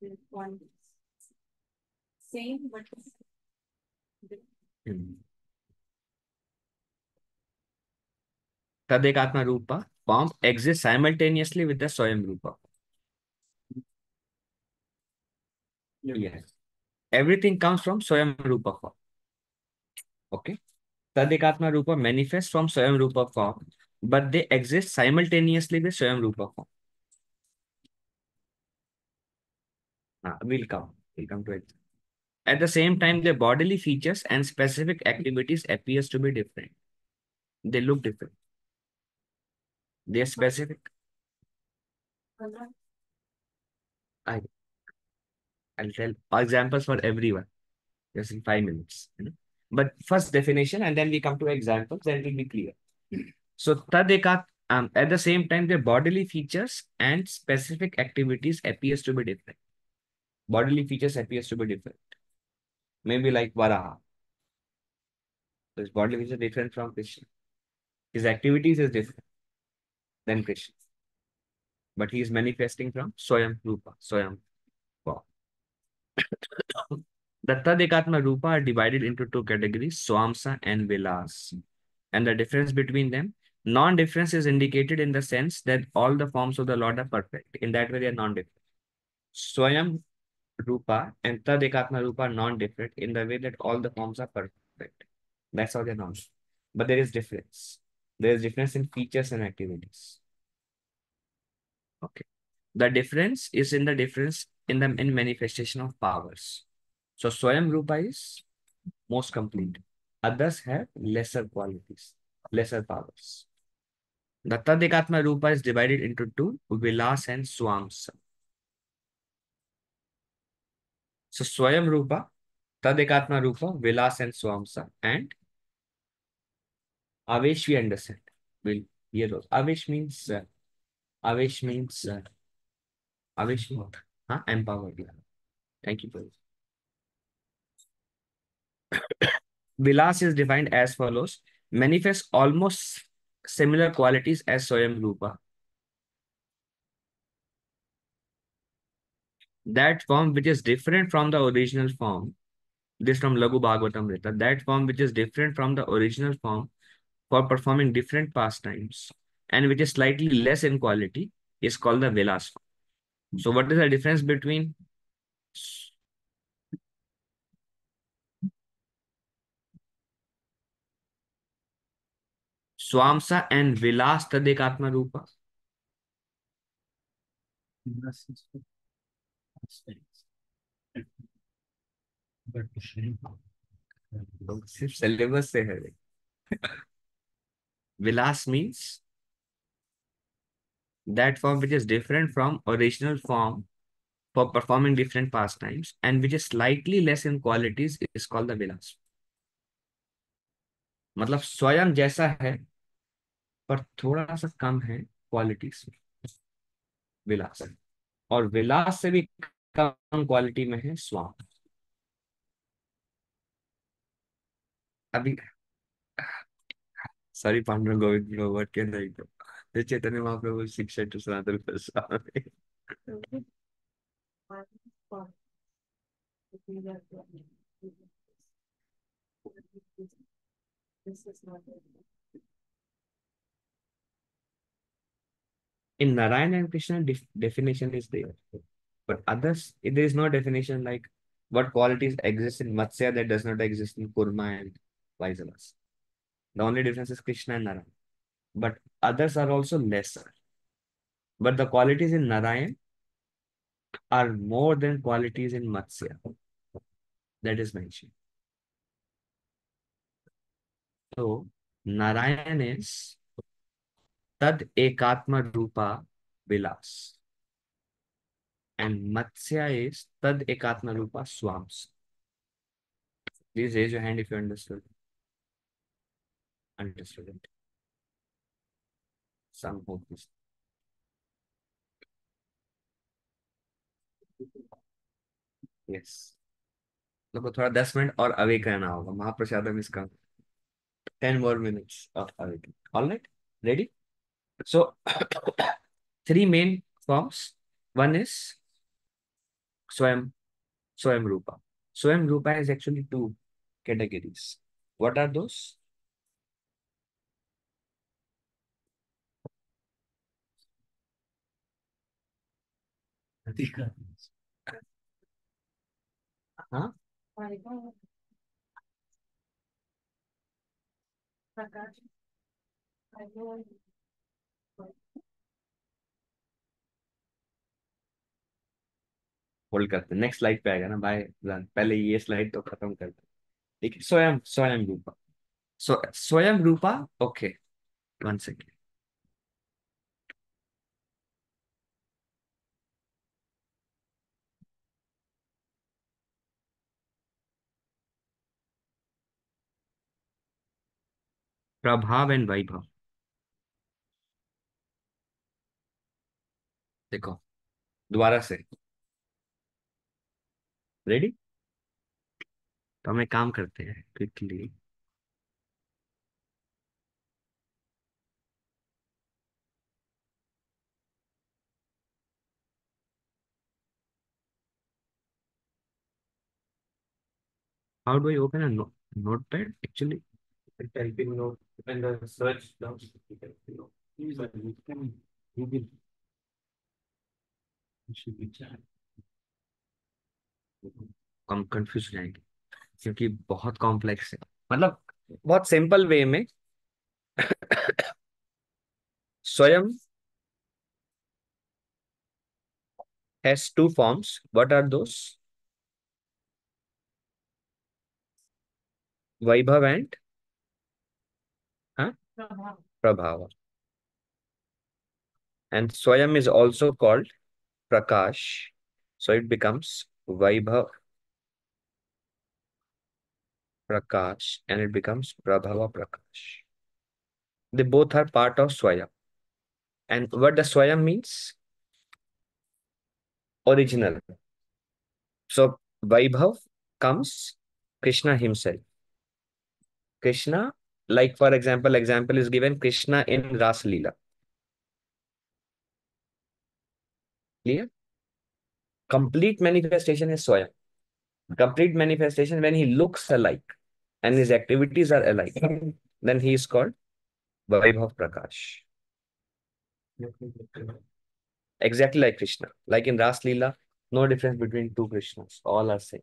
Speaker 4: the one same but.
Speaker 3: Tadekatma Rupa form exists simultaneously with the Swayam Rupa. Yes. Everything comes from Swayam Rupa form. Okay. Tadekatma Rupa manifests from Swayam Rupa form, but they exist simultaneously with Swayam Rupa form. Ah, we'll come. We'll come to it. At the same time, their bodily features and specific activities appears to be different. They look different. They are specific.
Speaker 4: color.
Speaker 3: I'll tell examples for everyone just in five minutes. you know. But first definition, and then we come to examples, then it will be clear. So tadekat, um, at the same time, their bodily features and specific activities appears to be different. Bodily features appears to be different. Maybe like Varaha. So his bodily features are different from Krishna. His activities is different than Krishna. But he is manifesting from Swayam Rupa, Swayam form. *coughs* The Tadekatma Rupa are divided into two categories, Swamsa and Vilas. And the difference between them, non-difference is indicated in the sense that all the forms of the Lord are perfect. In that way, they are non-different. Swayam Rupa and Tadekatma Rupa are non-different in the way that all the forms are perfect. That's how they're known. But there is difference. There is difference in features and activities. Okay. The difference is in the difference in the in manifestation of powers. So Swayam Rupa is most complete. Others have lesser qualities, lesser powers. The Tadekatma Rupa is divided into two, Vilas and Swamsa. So Swayam Rupa, Tadekatma Rupa, Vilas and Swamsa, and Avesh we understand. We'll here also. Avesh means uh, Avesh means uh, Avesh what? Huh? Empowered. Thank you for this. *coughs* Vilas is defined as follows. Manifests almost similar qualities as Swayam. That form which is different from the original form, this from Laghu Bhagavatamrita, that form which is different from the original form for performing different pastimes and which is slightly less in quality is called the Vilas form. So what is the difference between स्वामसा and विलास तदेक आत्मा रूपा syllabus से है। विलास means that form which is different from original form for performing different pastimes and which is slightly less in qualities is called the विलास मतलब स्वयं जैसा है पर थोड़ा सा कम है क्वालिटी में। विलास। और विलास से भी कम क्वालिटी में है स्वाम अभी सॉरी पांडुरंग गोविंद वर्ड के नहीं तो। चैतन्य महाप्रभु शिक्षा
Speaker 4: to Sanatana Goswami
Speaker 3: in Narayana and Krishna def definition is there, but others there is no definition like what qualities exist in Matsya that does not exist in Kurma and vice versa. The only difference is Krishna and Narayan, but others are also lesser. But the qualities in Narayan are more than qualities in Matsya. That is mentioned. So Narayan is तद एकात्म रूपा विलास। And Matsya इज़ तद एकात्म रूपा swarms please raise your hand if you understood understood it some hope yes लोग थोड़ा दस minute और अवे करना होगा। महाप्रसाद महाप्रसादम इसका ten more minutes of away all right ready So *coughs* three main forms. One is Swayam, Swayam Rupa. Swayam Rupa is actually two categories. What are those? Huh? Hold करते हैं। नेक्स्ट स्लाइड पे आएगा ना भाई पहले ये स्लाइड तो खत्म करते ठीक है, स्वयं स्वयं रूपा। स्वयं रूपा, ओके। वन सेकेंड प्रभाव एंड वैभव। देखो, दोबारा से। रेडी तो हम काम करते हैं quickly How do I open a no notepad? Actually,
Speaker 1: typing note and the search down. Google.
Speaker 3: हम कंफ्यूज जाएँगे, क्योंकि बहुत कॉम्प्लेक्स है। मतलब बहुत सिंपल वे में *coughs* स्वयं has two forms what are those Vaibhav and प्रभाव एंड स्वयं is also called Prakash so it becomes Vaibhav Prakash and it becomes Prabhava Prakash. They both are part of Swayam. And what does Swayam means? Original. So Vaibhav comes Krishna himself. Krishna, like for example, example is given Krishna in Ras Leela. Clear? Complete manifestation is Swayam. Complete manifestation when he looks alike and his activities are alike, then he is called Vaibhav Prakash. Exactly like Krishna. Like in Ras Leela, no difference between two Krishnas. All are same.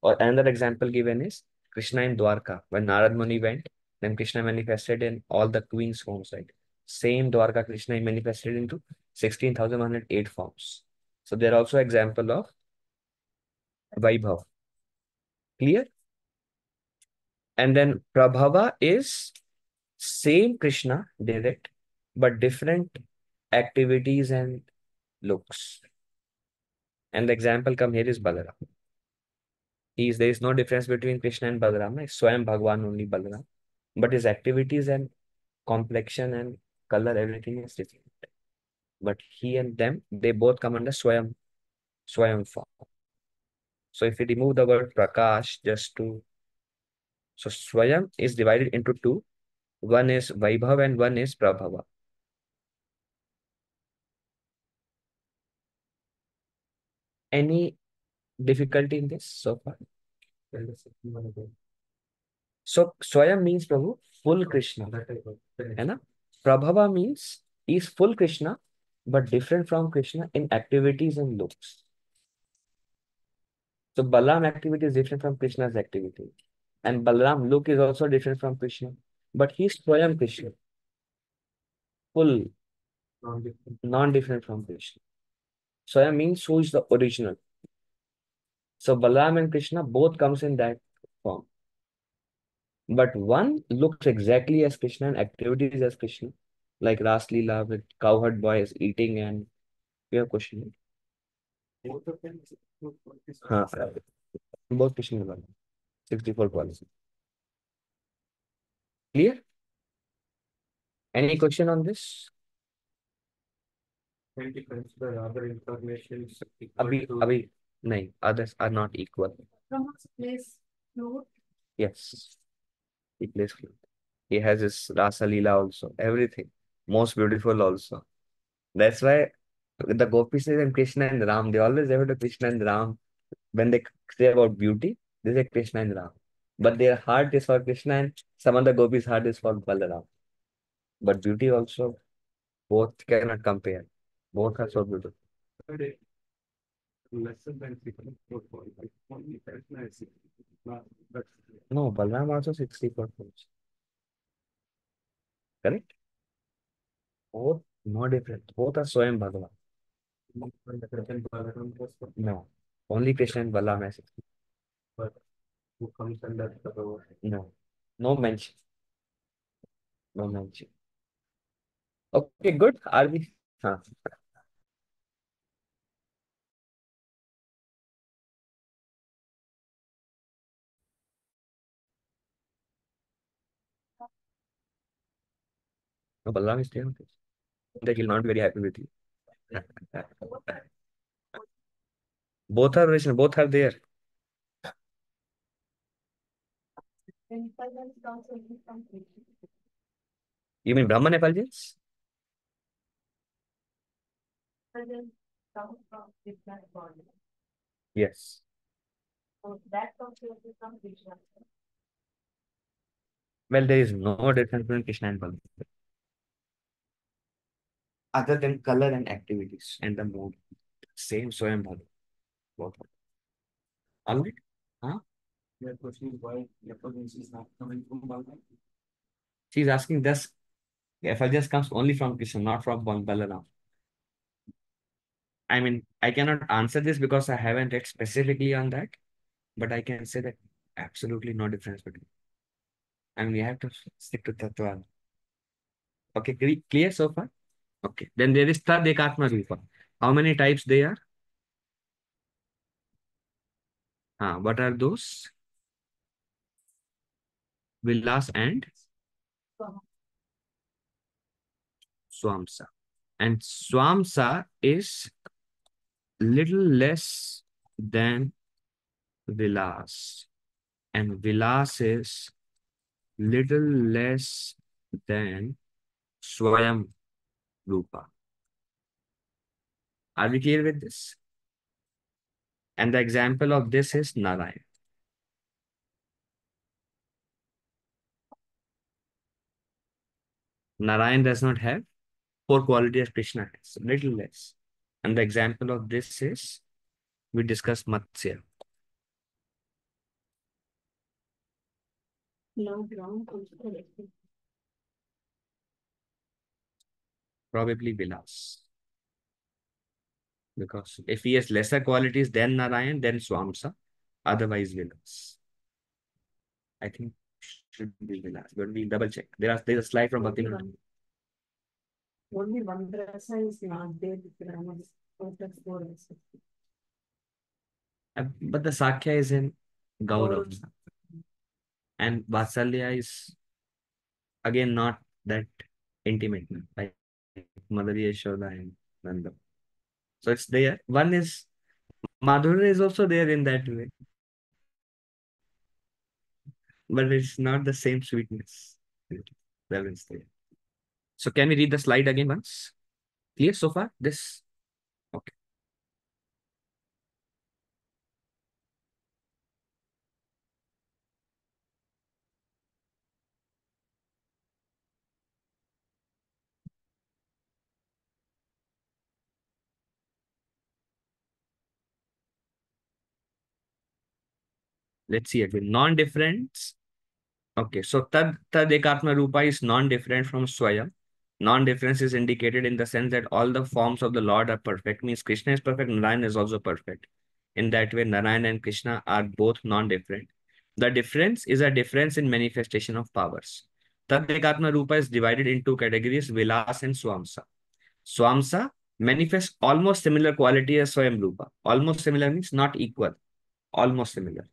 Speaker 3: Or another example given is Krishna in Dwarka. When Narad Muni went, then Krishna manifested in all the queen's homes, right? Same Dwarka Krishna manifested into 16,108 forms. So they're also example of Vaibhav. Clear? And then Prabhava is same Krishna direct, but different activities and looks. And the example come here is Balaram. He is, there is no difference between Krishna and Balaram. It's Swayam Bhagwan only Balaram. But his activities and complexion and color, everything is different. But he and them, they both come under Swayam, Swayam form. So if we remove the word Prakash just to, so Swayam is divided into two. One is Vaibhav and one is Prabhava. Any difficulty in this so far? So Swayam means Prabhu, full Krishna. Prabhava means is full Krishna, but different from Krishna in activities and looks. So Balaram activity is different from Krishna's activity. And Balaram look is also different from Krishna. But he's Swayam Krishna. Full, non-different from Krishna. Swayam means who is the original. So Balaram and Krishna both comes in that form. But one looks exactly as Krishna and activities as Krishna Like Ras Leela with cowherd boys eating and you have question.
Speaker 7: Both of them.
Speaker 3: हाँ बहुत Krishna and Balaram. 64 policy. Clear? Any question on this?
Speaker 5: Can we consider other information equal
Speaker 3: अभी
Speaker 5: to
Speaker 3: अभी नहीं others are not equal.
Speaker 4: Brahma's place flute.
Speaker 3: Yes. He plays flute. He has his Rasa Leela also. Everything. Most beautiful also. That's why the gopis and Krishna and Ram, they always refer to Krishna and Ram. When they say about beauty, they say Krishna and Ram. But their heart is for Krishna and some of the gopis' heart is for Balaram. But beauty also, both cannot compare. Both are so beautiful. No, Balaram also 64 folds. Correct?
Speaker 5: बहुत
Speaker 3: no different बहुत स्वयं भगवान no only
Speaker 5: Krishna बल्ला मैं सकती
Speaker 3: no no mention no mention okay good are we हाँ बल्ला में stay That he'll not be very happy with you. Both are original, both are there. You mean Brahman effulgence? Yes. Well, there is no difference between Krishna and Balaram. Other than color and activities and the mood. Same Swayam Bhagavan. Both. All right? Huh?
Speaker 7: Their question is why is not coming from Balaram.
Speaker 3: She's asking this effulgence comes only from Krishna, not from Bal- Balaram. I mean, I cannot answer this because I haven't read specifically on that, but I can say that absolutely no difference between. And we have to stick to Tattva. Okay, clear so far? Okay, then there is Tad Ekatma Rupa. How many types they are? Ah, what are those? Vilas and Swamsa. And Swamsa is little less than Vilas. And Vilas is little less than Swayam Rupa. Are we clear with this? And the example of this is Narayan. Narayan does not have four qualities of Krishna has, little less. And the example of this is we discussed Matsya.
Speaker 4: Long ground comes to the
Speaker 3: probably Vilas. Because if he has lesser qualities than Narayan, then Swamsa, otherwise Vilas. I think should be Vilas, but we'll double check. There are there's a slide from Bhakti.
Speaker 4: Only one rasa is not there with Ramas. Out of four rasas.
Speaker 3: Uh, But the Sakya is in Gaurav. And Vatsalya is again not that intimate, like Mother Yashoda and Nanda. So it's there. One is Madhura is also there in that way. But it's not the same sweetness. Balance there. So can we read the slide again once? Clear so far? This okay. Let's see again. Non-difference. Okay, so tad tad ekatma rupa is non-different from swayam. Non-difference is indicated in the sense that all the forms of the Lord are perfect. Means Krishna is perfect, Narayan is also perfect. In that way, Narayan and Krishna are both non-different. The difference is a difference in manifestation of powers. Tad ekatma rupa is divided into categories, Vilas and Swamsa. Swamsa manifests almost similar quality as Swayam Rupa. Almost similar means not equal. Almost similar.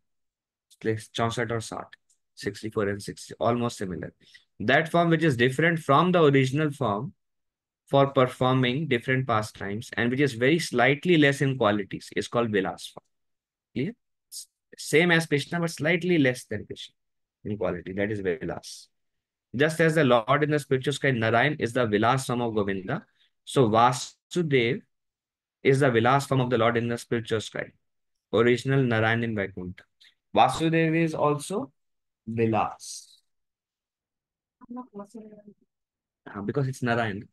Speaker 3: Place 64 or 60. 64 and 60. Almost similar. That form which is different from the original form for performing different pastimes and which is very slightly less in qualities is called Vilas form. Clear? Same as Krishna, but slightly less than Krishna in quality. That is Vilas. Just as the Lord in the spiritual sky, Narayan is the Vilas form of Govinda. So Vasudev is the Vilas form of the Lord in the spiritual sky. Original Narayan in Vaikuntha. Vasudev is also Vilas.
Speaker 4: I'm not possible.
Speaker 3: Uh, because it's Narayan.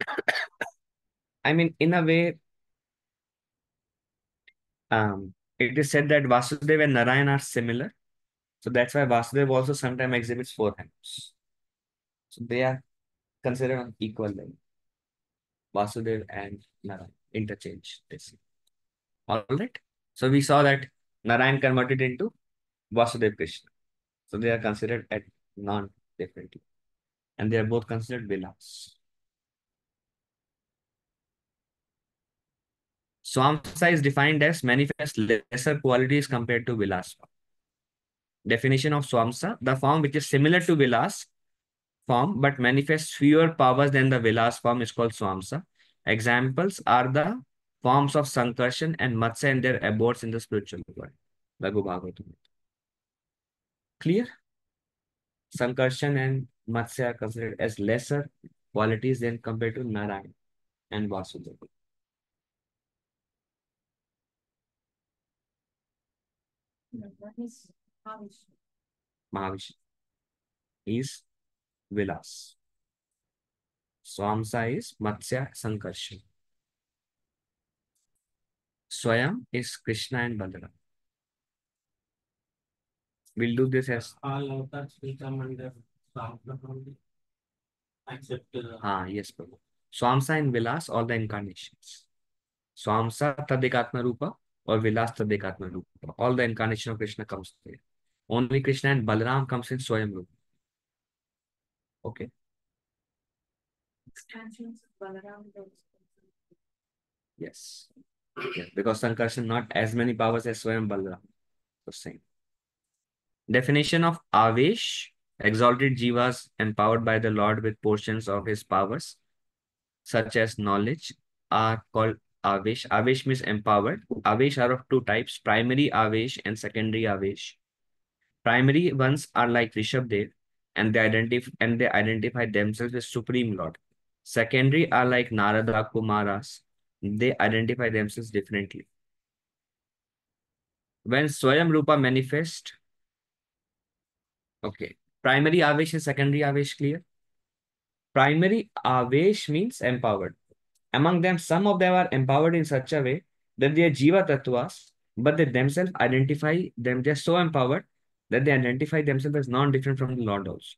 Speaker 3: *coughs* I mean, in a way, um, it is said that Vasudev and Narayan are similar. So that's why Vasudev also sometimes exhibits four hands. So they are considered on equal level. Vasudev and Narayan interchange. This. All right. So we saw that Narayan converted into Vasudev Krishna. So they are considered at non-differently. And they are both considered Vilas. Swamsa is defined as manifest lesser qualities compared to Vilas. Definition of Swamsa, the form which is similar to Vilas form but manifests fewer powers than the Vilas form is called Swamsa. Examples are the forms of Sankarshan and Matsya and their abodes in the spiritual world. Laghu Bhagavatam. Clear? Sankarshan and Matsya are considered as lesser qualities than compared to Narayan and Vasudeva. Mahavishnu is Vilas. Swamsa is Matsya Sankarshan. Swayam is Krishna and Balaram. We'll do this as
Speaker 5: All avatars will come under Samsara only. Except uh,
Speaker 3: ah yes, Prabhu. Swamsa and Vilas, all the incarnations. Swamsa Tadekatma Rupa or Vilas Tadekatma Rupa. All the incarnation of Krishna comes there. Only Krishna and Balaram comes in Swayam Rupa. Okay.
Speaker 4: Expansions of Balaram.
Speaker 3: Yes. Yes. Because Sankarshan not as many powers as Swayam Balaram. So same. Definition of Avesh, exalted jivas empowered by the Lord with portions of his powers, such as knowledge, are called Avesh. Avesh means empowered. Avesh are of two types, primary Avesh and secondary Avesh. Primary ones are like Rishabdev and they identify and they identify themselves as Supreme Lord. Secondary are like Narada Kumaras. They identify themselves differently. When Swayam Rupa manifest, okay, primary Avesh and secondary Avesh clear? Primary Avesh means empowered. Among them, some of them are empowered in such a way that they are Jiva Tattvas, but they themselves identify them, they're so empowered that they identify themselves as non-different from the Lord also.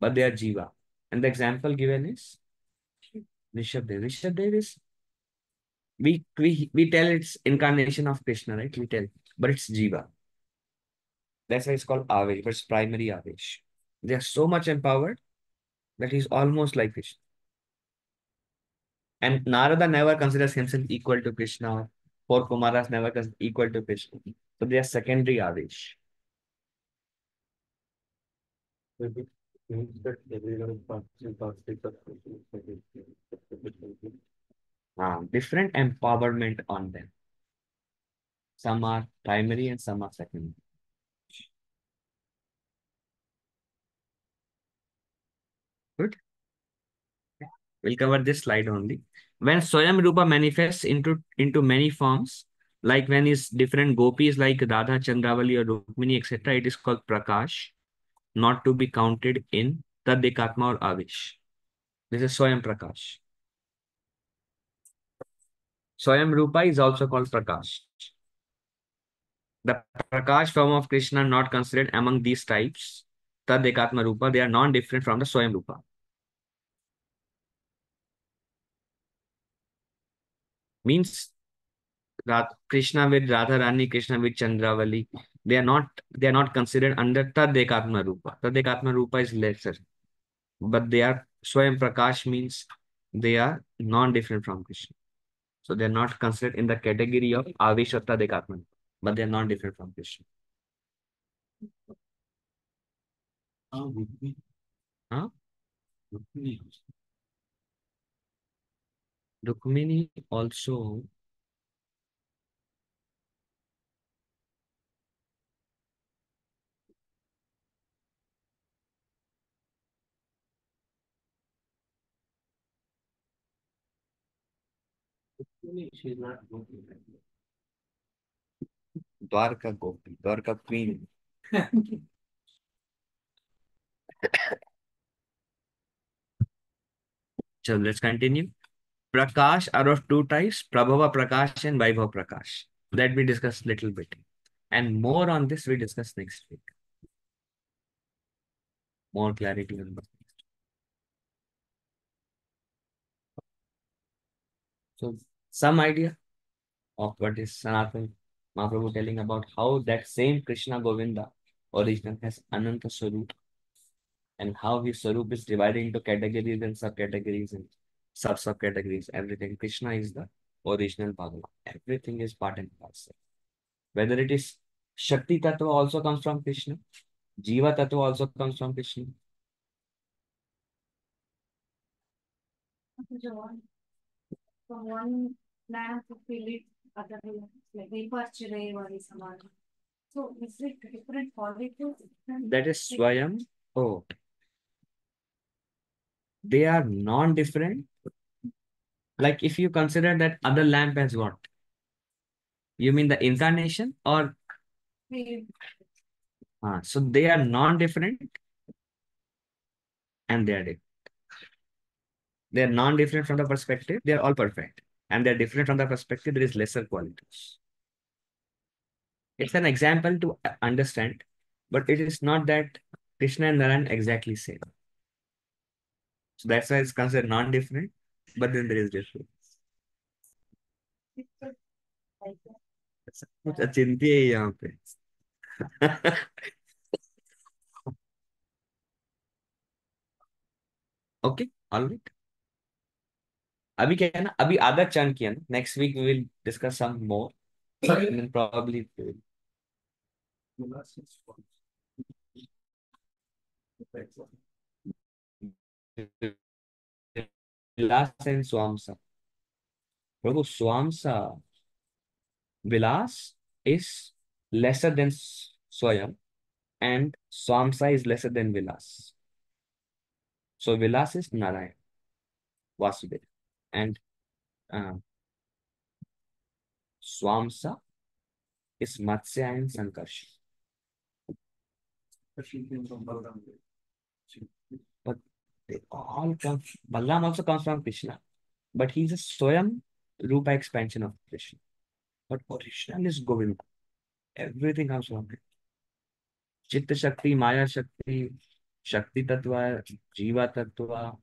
Speaker 3: But they are Jiva. And the example given is Rishabdev. Rishabdev is we we we tell it's incarnation of Krishna, right? We tell, but it's Jiva. That's why it's called Avesh, but it's primary Avesh. They are so much empowered that he's almost like Krishna. And Narada never considers himself equal to Krishna. Four Kumaras never consider equal to Krishna. So they are secondary Avesh. Ah, different empowerment on them. Some are primary and some are secondary. Good. We'll cover this slide only. When Swayam Rupa manifests into, into many forms, like when is different gopis like Radha, Chandravali or Rukmini, etc., it is called Prakash, not to be counted in Tadekatma or Avish. This is Swayam Prakash. Swayam Rupa is also called Prakash. The Prakash form of Krishna not considered among these types, Tadekatma Rupa, they are non-different from the Swayam Rupa. Means Ra- Krishna with Radharani, Krishna with Chandravali, they are not they are not considered under Tadekatma Rupa. Tadekatma Rupa is lesser. But they are Swayam Prakash means they are non-different from Krishna. So they are not considered in the category of Avish or but they are not different from Krishna. Huh?
Speaker 1: Rukmini
Speaker 3: also
Speaker 1: Rukmini, she's not Rukmini.
Speaker 3: Dwarka Gopi, Dwarka Queen. So let's continue. Prakash are of two types, Prabhava Prakash and Vaibhav Prakash. That we discuss little bit. And more on this we discuss next week. More clarity on this. So some idea of what is Sanatan Mahaprabhu telling about how that same Krishna Govinda original has Ananta Swarup and how his Swarup is divided into categories and subcategories and sub subcategories. Everything. Krishna is the original Bhagavan. Everything is part and parcel. Whether it is Shakti Tattva also comes from Krishna, Jiva Tattva also comes from Krishna.
Speaker 4: From one lamp to fill it, other like Vipachire or Samadhi. So is it different molecules?
Speaker 3: That is Swayam. Oh. They are non-different. Like if you consider that other lamp as what? You mean the incarnation or Ah, so they are non-different and they are different. They are non-different from the perspective. They are all perfect and they're different from the perspective, there is lesser qualities. It's an example to uh, understand, but it is not that Krishna and Narayan exactly same. So that's why it's considered non-different, but then there is difference. कुछ अचिंत्य है यहाँ पे *laughs* okay alright अभी क्या है ना अभी आधा चंक किया ना next week we will discuss some more and then probably Vilas and स्वामसा प्रभु स्वामसा विलास इज़ लेसर देन स्वयं एंड स्वामसा इज़ लेसर देन विलास so Vilas is Narayana Vasudeva And uh, Swamsa is Matsya and Sankarsha. But they all come, Balaram also comes from Krishna, but he's a Swayam Rupa expansion of Krishna. But original is Govinda. Everything comes from him. Chitta Shakti, Maya Shakti, Shakti Tattva, Jiva Tattva,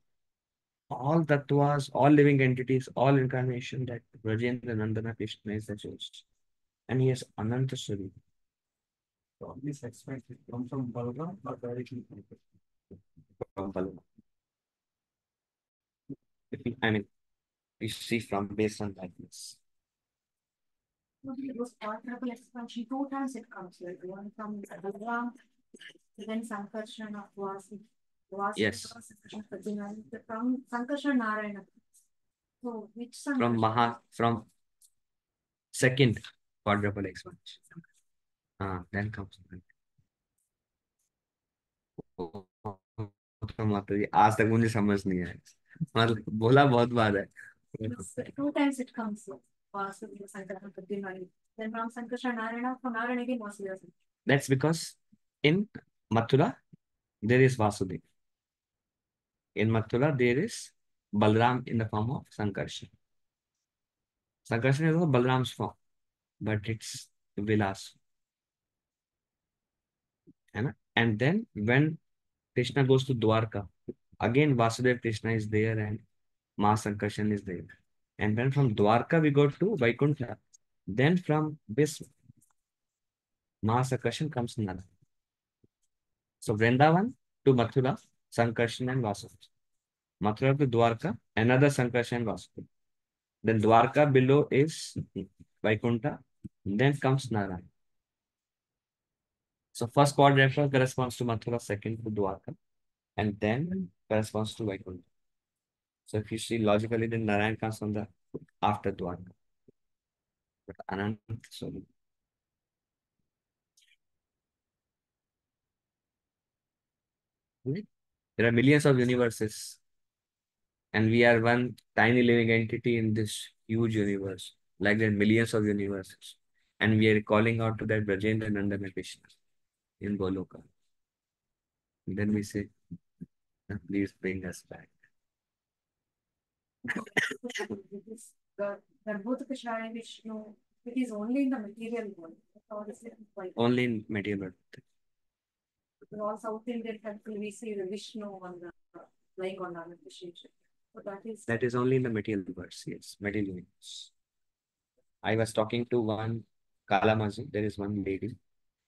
Speaker 3: all Tattvas, all living entities, all incarnation that Brajendra Nandana Krishna is the source. And he has Ananta Swarup.
Speaker 7: All these expansions come from Balaram or directly from Krishna?
Speaker 3: from Balaram. If I mean, we see from based on likeness.
Speaker 4: It was quadruple expansion, two times it comes, like one from Balaram, then Sankarshan of Vasi.
Speaker 3: Yes.
Speaker 4: From Sankarshan Narayana. So which
Speaker 3: From Maha, from second quadruple expansion. Ah, then comes. तो माता जी आज तक मुझे समझ नहीं आया मतलब बोला बहुत बार है
Speaker 4: uh, Two times it comes, Vasudeva Sankarshan Arjuna. Then from Sankarshan Narayana, from Narayana again Vasudeva.
Speaker 3: That's because in Mathura there is Vasudeva. In Mathura there is Balram in the form of Sankarshan. Sankarshan is also Balram's form, but it's Vilas. And then when Krishna goes to Dwarka, again Vasudeva Krishna is there and Ma Sankarshan is there. And then from Dwarka we go to Vaikuntha. Then from this Ma Sankarshan comes Nala. So Vrindavan to Mathura, Sankarshana and वासुपति मतलब Mathura to Dwarka another Sankarshana and वासुपति then Dwarka below is Vaikuntha then comes Narayana. So first Kwar referral corresponds to Mathura second to Dwarka and then corresponds to Vaikuntha. So if you see logically then Narayana comes on the after Dwarka. But Ananta sorry Right? Hmm? There are millions of universes, and we are one tiny living entity in this huge universe. Like there are millions of universes, and we are calling out to that Brajendra Nandana Krishna in Goloka. Then we say, please bring us back.
Speaker 4: The, Shaya Vishnu, it is only in the material world. Or is it like,
Speaker 3: Only in material world.
Speaker 4: All South Indian temple, we see the Vishnu on the, like on appreciation. So that is.
Speaker 3: That is only in the material verse, yes, material universe. I was talking to one Kalamazi, there is one lady,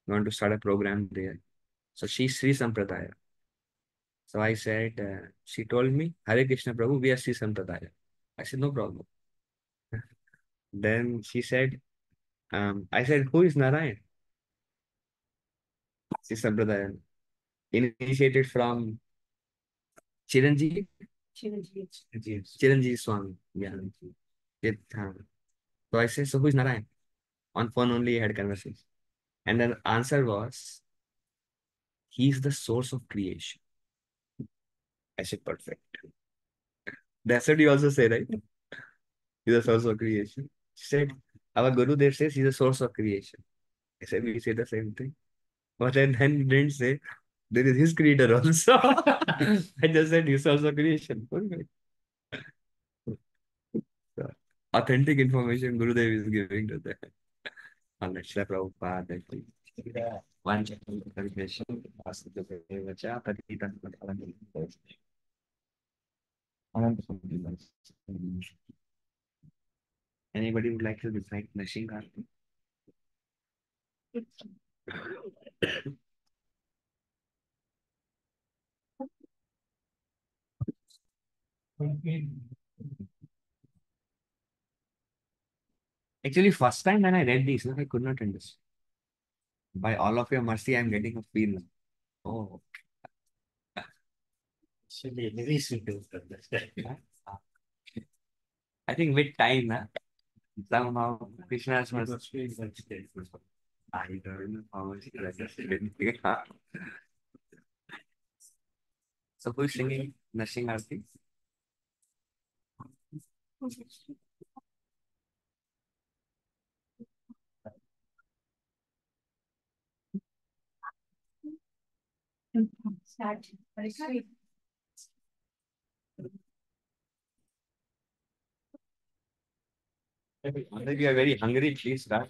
Speaker 3: want to start a program there. So she's Sri Sampradaya. So I said, uh, she told me, Hare Krishna Prabhu, we are Sri Sampradaya. I said, no problem. *laughs* Then she said, um, I said, who is Narayan? Sri Sampradaya. Initiated from Chiranjeev
Speaker 4: Chiranjeev.
Speaker 3: Chiranjeev Swami. Yeah. So I said, so who is Narayan? On phone only had conversation. And the answer was, he is the source of creation. I said, perfect. That's what you also say, right? He's the source of creation. She said, our Guru Dev says he's the source of creation. I said, we say the same thing. But then, then he didn't say, there is his creator also. I just said he's also creation. Perfect.
Speaker 1: authentic information Gurudev is giving to them. On Srila Prabhupada, I think. One clarification. Anybody would like to recite Nashing Karti? Actually, first time when I read these, I could not understand. By all of your mercy, I'm getting a feel. Oh,
Speaker 5: Actually, anyways, we don't understand.
Speaker 1: I think with time, huh? somehow Krishna's
Speaker 5: cases.
Speaker 1: I don't know how much. So who's singing Nashing Arti?
Speaker 4: Start.
Speaker 1: If you are very hungry, please start.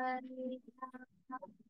Speaker 1: terima you.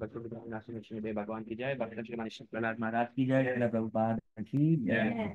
Speaker 4: So she.
Speaker 3: भगवान की जय भक्त प्रहलाद महाराज की जय प्रभुपाद की जय